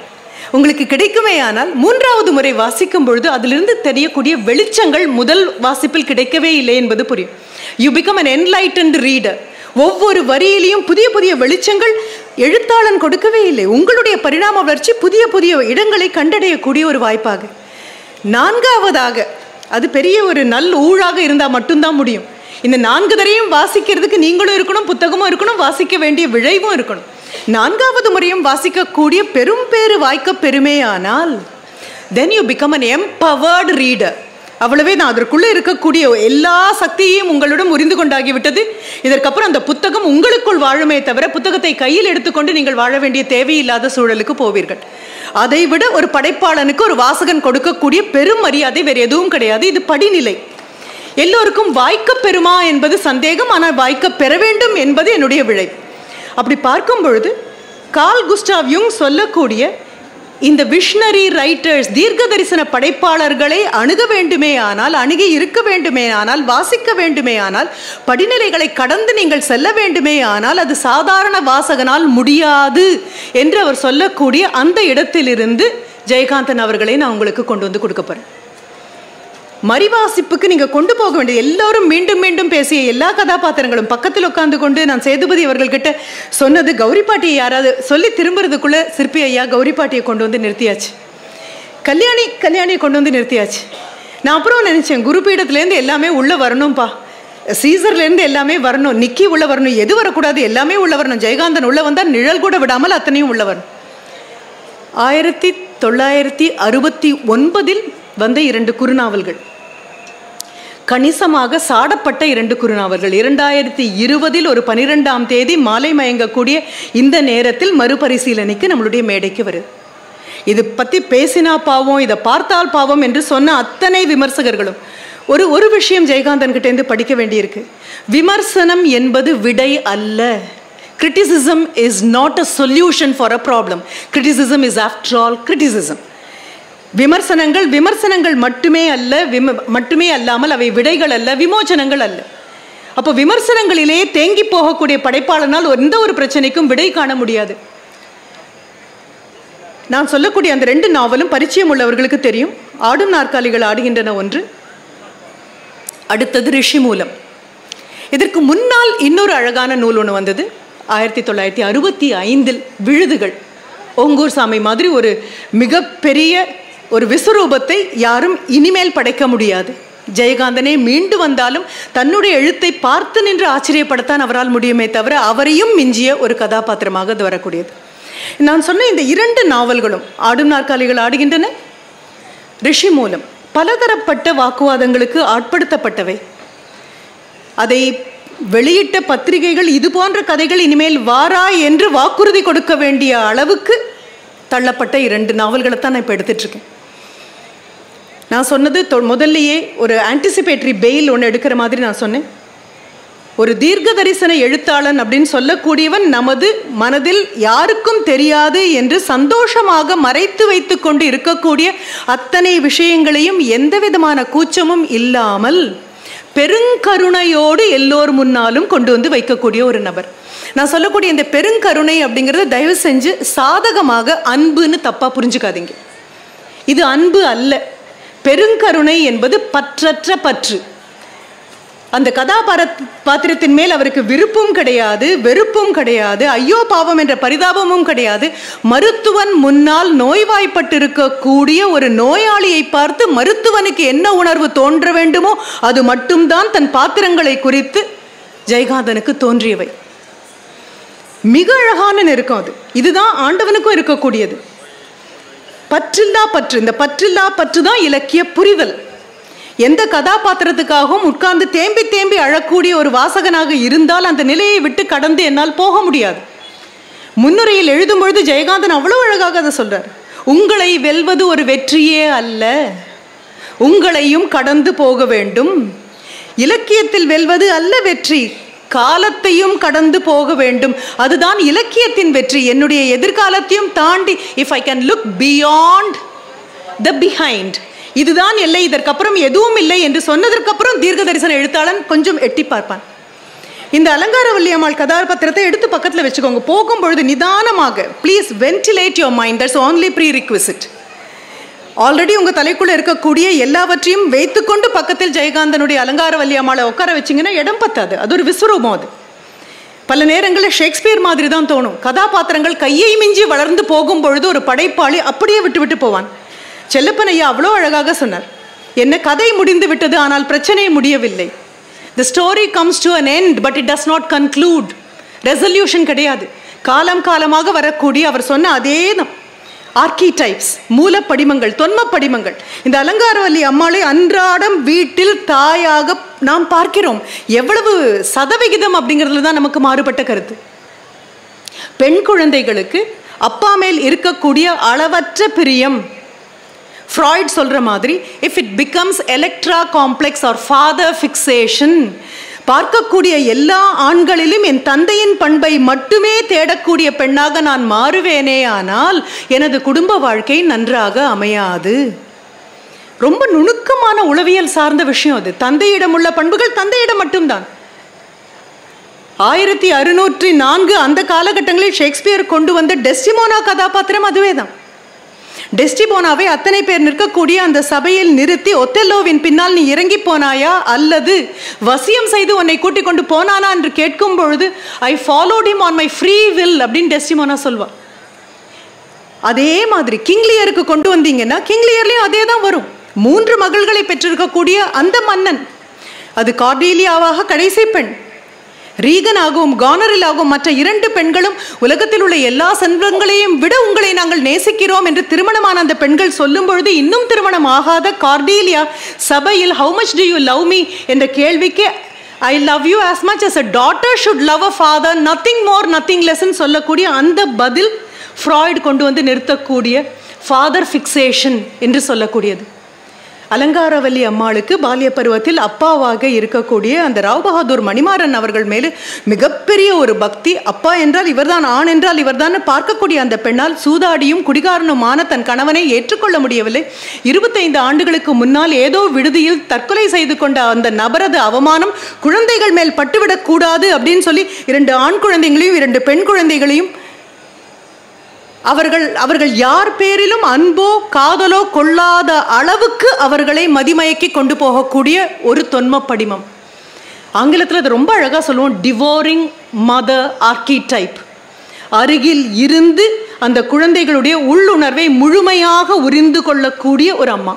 உங்களுக்கு கிடைக்குமே ஆனால் மூன்றாவது முறை வாசிக்கும் பொழுது அதிலிருந்து தெரியக்கூடிய வெளிச்சங்கள் முதல் வாசிப்பில் கிடைக்கவே இல்லை என்பது புரியும். You become an enlightened reader ஒவ்வொரு வரியிலையும் புதிய புதிய வெளிச்சங்கள் எழுத்தாளன் கொடுக்கவே இல்லை. உங்களுடைய பரிணாம வளர்ச்சி புதிய புதிய இடங்களை கண்டடையக்கூடிய ஒரு வாய்ப்பாக. நான்காவதாக அது பெரிய ஒரு நல் ஊழாக இருந்தால் மட்டும்தான் முடியும். இந்த நான்கு தரையும் வாசிக்கிறதுக்கு நீங்களும் இருக்கணும் புத்தகமும் இருக்கணும் வாசிக்க வேண்டிய விழைவும் இருக்கணும். நான்காவது முறையும் வாசிக்கக்கூடிய பெரும் பேரு வாய்க்க பெருமையானால் then you become an empowered reader அவ்வளவே நான் அதற்குள்ளே இருக்கக்கூடிய எல்லா சக்தியையும் உங்களிடம் முறிந்து கொண்டாகிவிட்டது. இதற்கப்புறம் அந்த புத்தகம் உங்களுக்குள் வாழுமே தவிர புத்தகத்தை கையில் எடுத்துக்கொண்டு நீங்கள் வாழ வேண்டிய தேவையில்லாத சூழலுக்கு போவீர்கள். அதை விட ஒரு படைப்பாளனுக்கு ஒரு வாசகன் கொடுக்கக்கூடிய பெரும் மரியாதை வேறு எதுவும் கிடையாது. இது படிநிலை. எல்லோருக்கும் வாய்க்க பெறுமா என்பது சந்தேகம் ஆனால் வாய்க்க பெற வேண்டும் என்பது என்னுடைய விழை. அப்படி பார்க்கும் பொழுது கால் குஸ்டாவ் யுங் சொல்லக்கூடிய இந்த விஷனரி ரைட்டர்ஸ் தீர்க்க தரிசன படைப்பாளர்களை அணுக வேண்டுமே ஆனால் அணுகி இருக்க வேண்டுமே ஆனால் வாசிக்க வேண்டுமே ஆனால் படிநிலைகளை கடந்து நீங்கள் செல்ல வேண்டுமே ஆனால் அது சாதாரண வாசகனால் முடியாது என்று அவர் சொல்லக்கூடிய அந்த இடத்திலிருந்து ஜெயகாந்தன் அவர்களை நான் உங்களுக்கு கொண்டு வந்து கொடுக்க போகிறேன் மறிவாசிப்புக்கு நீங்க கொண்டு போக வேண்டிய எல்லாரும் மீண்டும் மீண்டும் பேசிய எல்லா கதாபாத்திரங்களும் பக்கத்தில் உட்காந்து கொண்டு நான் சேதுபதி அவர்கள்கிட்ட சொன்னது கௌரி பாட்டியை யாராவது சொல்லி திரும்புறதுக்குள்ள சிற்பி ஐயா கௌரி பாட்டியை கொண்டு வந்து நிறுத்தியாச்சு. கல்யாணி கல்யாணியை கொண்டு வந்து நிறுத்தியாச்சு. நான் அப்புறம் நினைச்சேன் குருபீடத்துலேருந்து எல்லாமே உள்ள வரணும்ப்பா சீசர்லேருந்து எல்லாமே வரணும். நிக்கி உள்ள வரணும். எது வரக்கூடாது? எல்லாமே உள்ள வரணும். ஜெயகாந்தன் உள்ள வந்தால் நிழல் கூட விடாமல் அத்தனையும் உள்ள வரணும். ஆயிரத்தி தொள்ளாயிரத்தி அறுபத்தி ஒன்பதில் வந்த இரண்டு குறுநாவல்கள். கணிசமாக சாடப்பட்ட இரண்டு குருநாவல்கள். இரண்டாயிரத்தி இருபதில் ஒரு பனிரெண்டாம் தேதி மாலை மயங்கக்கூடிய இந்த நேரத்தில் மறுபரிசீலனைக்கு நம்மளுடைய மேடைக்கு வருது இது பற்றி பேசினா பாவம் இதை பார்த்தால் பாவம் என்று சொன்ன அத்தனை விமர்சகர்களும். ஒரு ஒரு விஷயம் ஜெயகாந்தன் கிட்டேருந்து படிக்க வேண்டியிருக்கு. விமர்சனம் என்பது விடை அல்ல. Criticism is not a solution for a problem criticism is after all criticism விமர்சனங்கள் விமர்சனங்கள் மட்டுமே அல்ல விம மட்டுமே அல்லாமல் அவை விடைகள் அல்ல விமோச்சனங்கள் அல்ல. அப்போ விமர்சனங்களிலே தேங்கி போகக்கூடிய படைப்பாளனால் எந்த ஒரு பிரச்சனைக்கும் விடை காண முடியாது. நான் சொல்லக்கூடிய அந்த ரெண்டு நாவலும் பரிச்சயம் உள்ளவர்களுக்கு தெரியும். ஆடும் நாற்காலிகள் ஆடுகின்றன ஒன்று. அடுத்தது ரிஷி மூலம். இதற்கு முன்னால் இன்னொரு அழகான நூல் ஒன்று வந்தது. ஆயிரத்தி தொள்ளாயிரத்தி அறுபத்தி ஐந்தில் விழுதுகள். ஓங்கூர் சாமி மாதிரி ஒரு மிகப்பெரிய ஒரு விஸ்வரூபத்தை யாரும் இனிமேல் படைக்க முடியாது. ஜெயகாந்தனே மீண்டு வந்தாலும் தன்னுடைய எழுத்தை பார்த்து நின்று ஆச்சரியப்படத்தான் அவரால் முடியுமே தவிர அவரையும் மிஞ்சிய ஒரு கதாபாத்திரமாக அது வரக்கூடியது. நான் சொன்ன இந்த இரண்டு நாவல்களும் ஆடும் நாற்காலிகள் ஆடுகின்றன. ரிஷி மூலம் பலதரப்பட்ட வாக்குவாதங்களுக்கு ஆட்படுத்தப்பட்டவை. அதை வெளியிட்ட பத்திரிகைகள் இது போன்ற கதைகள் இனிமேல் வாரா என்று வாக்குறுதி கொடுக்க வேண்டிய அளவுக்கு தள்ளப்பட்ட இரண்டு நாவல்களை தான் நான் இப்போ எடுத்துட்ருக்கேன் நான் சொன்னது தொ- ஒரு ஆன்டிசிபேட்டரி பெயில் ஒன்று எடுக்கிற மாதிரி நான் சொன்னேன். ஒரு தீர்க்க தரிசன எழுத்தாளன் அப்படின்னு சொல்லக்கூடியவன் நமது மனதில் யாருக்கும் தெரியாது என்று சந்தோஷமாக மறைத்து வைத்து கொண்டு இருக்கக்கூடிய அத்தனை விஷயங்களையும் எந்த விதமான கூச்சமும் இல்லாமல் பெருங்கருணையோடு எல்லோர் முன்னாலும் கொண்டு வந்து வைக்கக்கூடிய ஒரு நபர். நான் சொல்லக்கூடிய இந்த பெருங்கருணை அப்படிங்கிறது தயவு செஞ்சு சாதகமாக அன்புன்னு தப்பாக புரிஞ்சுக்காதீங்க. இது அன்பு அல்ல. பெருங்கருணை என்பது பற்றற்ற பற்று. அந்த கதாபார பாத்திரத்தின் மேல் அவருக்கு விருப்பும் கிடையாது வெறுப்பும் கிடையாது ஐயோ பாவம் என்ற பரிதாபமும் கிடையாது. மருத்துவன் முன்னால் நோய்வாய்ப்பட்டிருக்கக்கூடிய ஒரு நோயாளியை பார்த்து மருத்துவனுக்கு என்ன உணர்வு தோன்ற வேண்டுமோ அது மட்டும்தான் தன் பாத்திரங்களை குறித்து ஜெயகாந்தனுக்கு தோன்றியவை. மிக அழகான நெருக்கம் அது. இதுதான் ஆண்டவனுக்கும் இருக்கக்கூடியது. பற்றில்லா பற்று. இந்த பற்றில்லா பற்று தான் இலக்கிய புரிதல். எந்த கதாபாத்திரத்துக்காகவும் உட்கார்ந்து தேம்பி தேம்பி அழக்கூடிய ஒரு வாசகனாக இருந்தால் அந்த நிலையை விட்டு கடந்து என்னால் போக முடியாது. முன்னுரையில் எழுதும் பொழுது ஜெயகாந்தன் அவ்வளோ அழகாக அதை சொல்றார். உங்களை வெல்வது ஒரு வெற்றியே அல்ல. உங்களையும் கடந்து போக வேண்டும். இலக்கியத்தில் வெல்வது அல்ல வெற்றி. காலத்தையும் கடந்து போக வேண்டும். அதுதான் இலக்கியத்தின் வெற்றி. என்னுடைய எதிர்காலத்தையும் தாண்டி if I can look beyond the behind இதுதான் இல்லை இதற்கப்புறம் எதுவும் இல்லை என்று சொன்னதற்கப்புறம் தீர்க்க தரிசன எழுத்தாளன் கொஞ்சம் எட்டி பார்ப்பான். இந்த அலங்காரவல்லி அம்மாள் கதாபாத்திரத்தை எடுத்து பக்கத்தில் வச்சுக்கோங்க. போகும்பொழுது நிதானமாக please ventilate your mind that's only prerequisite already உங்க தலைக்குள்ள இருக்கக்கூடிய எல்லாவற்றையும் வைத்துக்கொண்டு பக்கத்தில் ஜெயகாந்தனுடைய அலங்கார வல்லியம்மாவை உட்கார வச்சிங்கன்னா இடம் பத்தாது. அது ஒரு விஸ்வரூபம் அது. பல நேரங்களில் ஷேக்ஸ்பியர் மாதிரி தான் தோணும். கதாபாத்திரங்கள் கையை மிஞ்சி வளர்ந்து போகும் பொழுது ஒரு படைப்பாளி அப்படியே விட்டு விட்டு போவான். செல்லப்பன் ஐயா அவ்வளோ அழகாக சொன்னார். என்ன கதை முடிந்து விட்டது ஆனால் பிரச்சனை முடியவில்லை. The story comes to an end but it does not conclude resolution கிடையாது. காலம் காலமாக வரக்கூடிய அவர் சொன்ன அதே ஆர்கிடைப்ஸ் மூலப்படிமங்கள் தொன்ம படிமங்கள் இந்த அலங்காரவல்லி அம்மாளை அன்றாடம் வீட்டில் தாயாக நாம் பார்க்கிறோம். எவ்வளவு சதவிகிதம் அப்படிங்கிறதுல தான் நமக்கு மாறுபட்ட கருத்து. பெண் குழந்தைகளுக்கு அப்பா மேல் இருக்கக்கூடிய அளவற்ற பிரியம். ஃப்ராய்ட் சொல்கிற மாதிரி if it becomes Electra complex or father fixation பார்க்கக்கூடிய எல்லா ஆண்களிலும் என் தந்தையின் பண்பை மட்டுமே தேடக்கூடிய பெண்ணாக நான் மாறுவேனே ஆனால் எனது குடும்ப வாழ்க்கை நன்றாக அமையாது. ரொம்ப நுணுக்கமான உளவியல் சார்ந்த விஷயம் அது. தந்தையிடம் உள்ள பண்புகள் தந்தையிடம் மட்டும்தான். ஆயிரத்தி அறுநூற்றி நான்கு அந்த காலகட்டங்களில் ஷேக்ஸ்பியர் கொண்டு வந்த டெஸ்டிமோனா கதாபாத்திரம் அதுவே தான் டெஸ்டிபோனாவை அத்தனை பேர் நிற்கக்கூடிய அந்த சபையில் நிறுத்தி ஒத்தெல்லோவின் பின்னால் நீ இறங்கி போனாயா? அல்லது வசியம் செய்து உன்னை கூட்டிக் கொண்டு போனானா என்று கேட்கும் பொழுது I followed him on my free will அப்படின்னு டெஸ்டிமோனா சொல்வா. அதே மாதிரி கிங்லியருக்கு கொண்டு வந்தீங்கன்னா கிங்லியர்லேயும் அதே தான் வரும். மூன்று மகள்களை பெற்றிருக்கக்கூடிய அந்த மன்னன் அது கார்டீலியாவாக கடைசி பெண். ரீகனாகவும் கானரிலாகவும் மற்ற இரண்டு பெண்களும் உலகத்தில் உள்ள எல்லா செல்வங்களையும் விட உங்களை நாங்கள் நேசிக்கிறோம் என்று திருமணமான அந்த பெண்கள் சொல்லும் பொழுது இன்னும் திருமணம் ஆகாத கார்டீலியா சபையில் how much do you love me என்ற கேள்விக்கு I love you as much as a daughter should love a father nothing more nothing லெஸ்ன்னு சொல்லக்கூடிய அந்த பதில் ஃப்ராய்டு கொண்டு வந்து நிறுத்தக்கூடிய ஃபாதர் ஃபிக்சேஷன் என்று சொல்லக்கூடியது. அலங்காரவல்லி அம்மாளுக்கு பால்ய பருவத்தில் அப்பாவாக இருக்கக்கூடிய அந்த ராவ் பகதூர் மணிமாறன் அவர்கள் மேலே மிகப்பெரிய ஒரு பக்தி. அப்பா என்றால் இவர்தான் ஆண் என்றால் இவர்தான் பார்க்கக்கூடிய அந்த பெண்ணால் சூதாடியும் குடிகாரனுமான தன் கணவனை ஏற்றுக்கொள்ள முடியவில்லை. இருபத்தைந்து ஆண்டுகளுக்கு முன்னால் ஏதோ விடுதியில் தற்கொலை செய்து கொண்ட அந்த நபரது அவமானம் குழந்தைகள் மேல் பட்டுவிடக்கூடாது அப்படின்னு சொல்லி இரண்டு ஆண் குழந்தைகளையும் இரண்டு பெண் குழந்தைகளையும் அவர்கள் அவர்கள் யார் பேரிலும் அன்போ காதலோ கொள்ளாத அளவுக்கு அவர்களை மதிமயக்கி கொண்டு போகக்கூடிய ஒரு தொன்ம படிமம் ஆங்கிலத்தில் அது ரொம்ப அழகாக சொல்லுவோம் டிவோரிங் மதர் ஆர்கிடைப் அருகில் இருந்து அந்த குழந்தைகளுடைய உள்ளுணர்வை முழுமையாக உரிந்து கொள்ளக்கூடிய ஒரு அம்மா.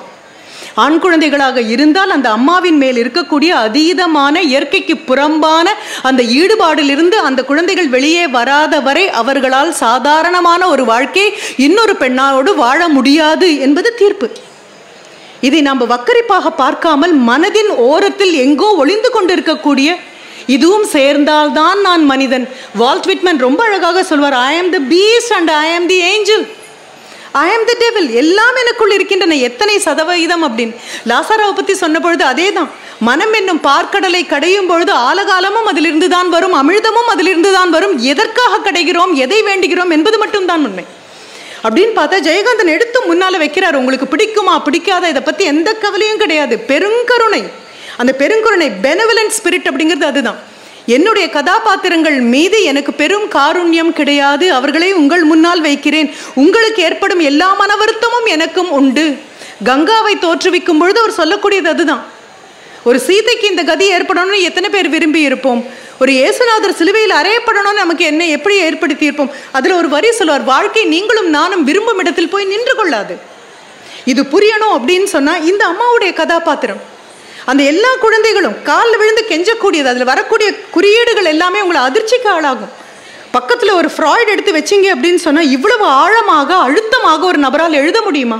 ஆண் குழந்தைகளாக இருந்தால் அந்த அம்மாவின் மேல் இருக்கக்கூடிய அதீதமான இயற்கைக்கு புறம்பான அந்த ஈடுபாடிலிருந்து அந்த குழந்தைகள் வெளியே வராத வரை அவர்களால் சாதாரணமான ஒரு வாழ்க்கை இன்னொரு பெண்ணாரோடு வாழ முடியாது என்பது தீர்ப்பு. இதை நாம் வக்கரிப்பாக பார்க்காமல் மனதின் ஓரத்தில் எங்கோ ஒளிந்து கொண்டிருக்கக்கூடிய இதுவும் சேர்ந்தால்தான் நான் மனிதன். வால்ட் விட்மன் ரொம்ப அழகாக சொல்வார் ஐ ஆம் த பீஸ் அண்ட் ஐ ஆம் தி ஏஞ்சல் ஐ ஆம் த டெவில் எல்லாம் எனக்குள் இருக்கின்றன. எத்தனை சதவீதம் அப்படின்னு. லாசாராவை பற்றி சொன்ன பொழுது அதே தான் மனம் என்னும் பார்க்கடலை கடையும் பொழுது ஆலகாலமும் அதிலிருந்து தான் வரும் அமிழ்தமும் அதிலிருந்து தான் வரும். எதற்காக கடைகிறோம்? எதை வேண்டுகிறோம்? என்பது மட்டும்தான் உண்மை. அப்படின்னு பார்த்தா ஜெயகாந்தன் எடுத்து முன்னால் வைக்கிறார். உங்களுக்கு பிடிக்குமா? பிடிக்காத? இதை பற்றி எந்த கவலையும் கிடையாது. பெருங்கருணை. அந்த பெருங்கருணை பெனவலன்ட் ஸ்பிரிட் அப்படிங்கிறது அதுதான். என்னுடைய கதாபாத்திரங்கள் மீது எனக்கு பெரும் காருண்யம் கிடையாது. அவர்களை உங்கள் முன்னால் வைக்கிறேன். உங்களுக்கு ஏற்படும் எல்லா மன வருத்தமும் எனக்கும் உண்டு. கங்காவை தோற்றுவிக்கும் பொழுது அவர் சொல்லக்கூடியது அதுதான். ஒரு சீதைக்கு இந்த கதி ஏற்படணும்னு எத்தனை பேர் விரும்பி இருப்போம்? ஒரு இயேசுநாதர் சிலுவையில் அறையப்படணும்னு நமக்கு என்ன எப்படி ஏற்படுத்தி இருப்போம் அதில் ஒரு வரி சொல்லுவார் வாழ்க்கை நீங்களும் நானும் விரும்பும் இடத்தில் போய் நின்று கொள்ளாது. இது புரியணும் அப்படின்னு சொன்னால் இந்த அம்மாவுடைய கதாபாத்திரம். அந்த எல்லா குழந்தைகளும் காலில் விழுந்து கெஞ்சக்கூடியது அதில் வரக்கூடிய குறியீடுகள் எல்லாமே உங்களை அதிர்ச்சிக்கு ஆளாகும். பக்கத்தில் ஒரு ஃப்ராய்டு எடுத்து வச்சீங்க அப்படின்னு சொன்னால் இவ்வளவு ஆழமாக அழுத்தமாக ஒரு நபரால் எழுத முடியுமா?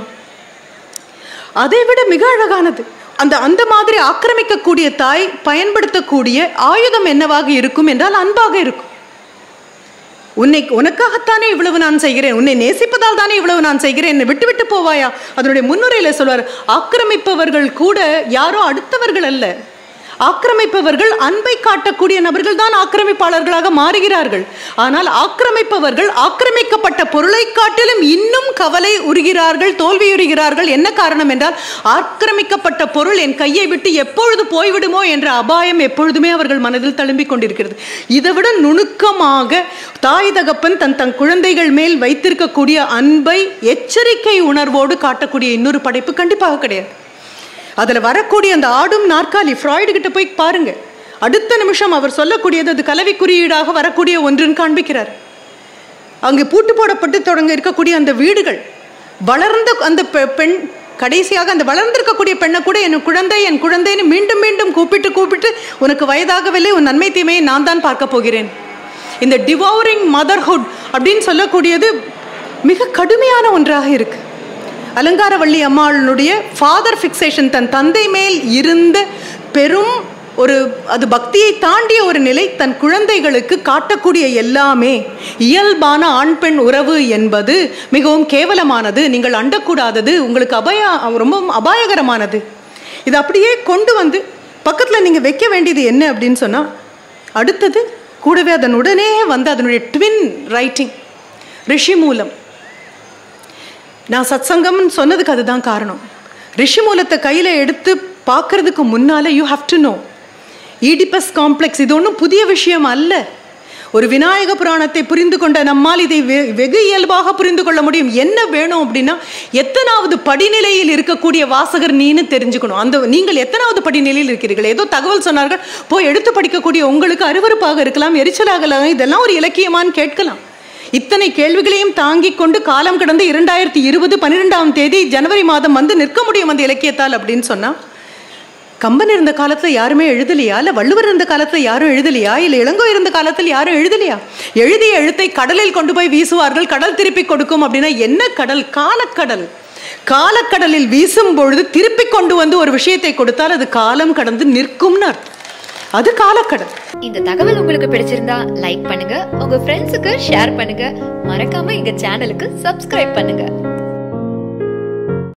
அதை விட மிக அழகானது. அந்த அந்த மாதிரி ஆக்கிரமிக்கக்கூடிய தாய் பயன்படுத்தக்கூடிய ஆயுதம் என்னவாக இருக்கும் என்றால் அன்பாக இருக்கும். உன்னை உனக்காகத்தானே இவ்வளவு நான் செய்கிறேன். உன்னை நேசிப்பதால் தானே இவ்வளவு நான் செய்கிறேன். என்னை விட்டு விட்டு போவாயா? அதனுடைய முன்னுரையில் சொல்வார் ஆக்கிரமிப்பவர்கள் கூட யாரோ அடுத்தவர்கள் அல்ல. ஆக்கிரமிப்பவர்கள் அன்பை காட்டக்கூடிய நபர்கள் தான் ஆக்கிரமிப்பாளர்களாக மாறுகிறார்கள். ஆனால் ஆக்கிரமிப்பவர்கள் ஆக்கிரமிக்கப்பட்ட பொருளை காட்டிலும் இன்னும் கவலை உறுகிறார்கள் தோல்வியுறுகிறார்கள். என்ன காரணம் என்றால் ஆக்கிரமிக்கப்பட்ட பொருள் என் கையை விட்டு எப்பொழுது போய்விடுமோ என்ற அபாயம் எப்பொழுதுமே அவர்கள் மனதில் தழும்பிக் கொண்டிருக்கிறது. இதை விட நுணுக்கமாக தாய் தகப்பன் தன் தன் குழந்தைகள் மேல் வைத்திருக்கக்கூடிய அன்பை எச்சரிக்கை உணர்வோடு காட்டக்கூடிய இன்னொரு படைப்பு கண்டிப்பாக கிடையாது. அதில் வரக்கூடிய அந்த ஆடும் நாற்காலி ஃப்ராய்டு கிட்ட போய் பாருங்க. அடுத்த நிமிஷம் அவர் சொல்லக்கூடியது அது கலவி குறியீடாக வரக்கூடிய ஒன்றுன்னு காண்பிக்கிறார். அங்கே பூட்டு போடப்பட்டு தொடங்க இருக்கக்கூடிய அந்த வீடுகள் வளர்ந்த அந்த பெ- பெண் கடைசியாக அந்த வளர்ந்திருக்கக்கூடிய பெண்ணை கூட என் குழந்தை என் குழந்தைன்னு மீண்டும் மீண்டும் கூப்பிட்டு கூப்பிட்டு உனக்கு வயதாகவில்லை உன் நன்மை தீமையை நான் தான் பார்க்க போகிறேன். இந்த டிவோரிங் மதர்ஹுட் அப்படின்னு சொல்லக்கூடியது மிக கடுமையான ஒன்றாக இருக்குது அலங்காரவள்ளி அம்மாளுடைய ஃபாதர் ஃபிக்சேஷன் தன் தந்தை மேல் இருந்த பெரும் ஒரு அது பக்தியை தாண்டிய ஒரு நிலை தன் குழந்தைகளுக்கு காட்டக்கூடிய எல்லாமே இயல்பான ஆண் பெண் உறவு என்பது மிகவும் கேவலமானது. நீங்கள் அண்டக்கூடாதது. உங்களுக்கு அபாய ரொம்பவும் அபாயகரமானது. இது அப்படியே கொண்டு வந்து பக்கத்தில் நீங்கள் வைக்க வேண்டியது என்ன அப்படின்னு சொன்னால் அடுத்தது கூடவே அதன் உடனே வந்து அதனுடைய ட்வின் ரைட்டிங் ரிஷி மூலம். நான் சத்சங்கம்னு சொன்னதுக்கு அதுதான் காரணம். ரிஷி மூலத்தை கையில் எடுத்து பார்க்கறதுக்கு முன்னால் you have to know Oedipus complex இது ஒன்றும் புதிய விஷயம் அல்ல. ஒரு விநாயக புராணத்தை புரிந்து கொண்ட நம்மால் இதை வெ- வெகு இயல்பாக புரிந்து கொள்ள முடியும். என்ன வேணும் அப்படின்னா எத்தனாவது படிநிலையில் இருக்கக்கூடிய வாசகர் நீன்னு தெரிஞ்சுக்கணும். அந்த நீங்கள் எத்தனாவது படிநிலையில் இருக்கிறீர்கள்? ஏதோ தகவல் சொன்னார்கள் போய் எடுத்து படிக்கக்கூடிய உங்களுக்கு அருவருப்பாக இருக்கலாம் எரிச்சலாகலாம் இதெல்லாம் ஒரு இலக்கியமான்னு கேட்கலாம். இத்தனை கேள்விகளையும் தாங்கிக் கொண்டு காலம் கடந்து இரண்டாயிரத்தி இருபது பன்னிரெண்டாம் தேதி ஜனவரி மாதம் வந்து நிற்க முடியும் அந்த இலக்கியத்தால் அப்படின்னு சொன்னா கம்பன் இருந்த காலத்துல யாருமே எழுதலையா? இல்ல வள்ளுவர் இருந்த காலத்துல யாரும் எழுதலையா? இல்ல இளங்கோ இருந்த காலத்தில் யாரும் எழுதலையா? எழுதிய எழுத்தை கடலில் கொண்டு போய் வீசுவார்கள் கடல் திருப்பி கொடுக்கும் அப்படின்னா என்ன கடல்? காலக்கடல். காலக்கடலில் வீசும் பொழுது திருப்பி கொண்டு வந்து ஒரு விஷயத்தை கொடுத்தால் அது காலம் கடந்து நிற்கும்னு அர்த்தம். அது காலக்கடன் இந்த தகவல் உங்களுக்கு பிடிச்சிருந்தா லைக் பண்ணுங்க உங்க ஃப்ரெண்ட்ஸுக்கு ஷேர் பண்ணுங்க. மறக்காம எங்க சேனலுக்கு சப்ஸ்கிரைப் பண்ணுங்க.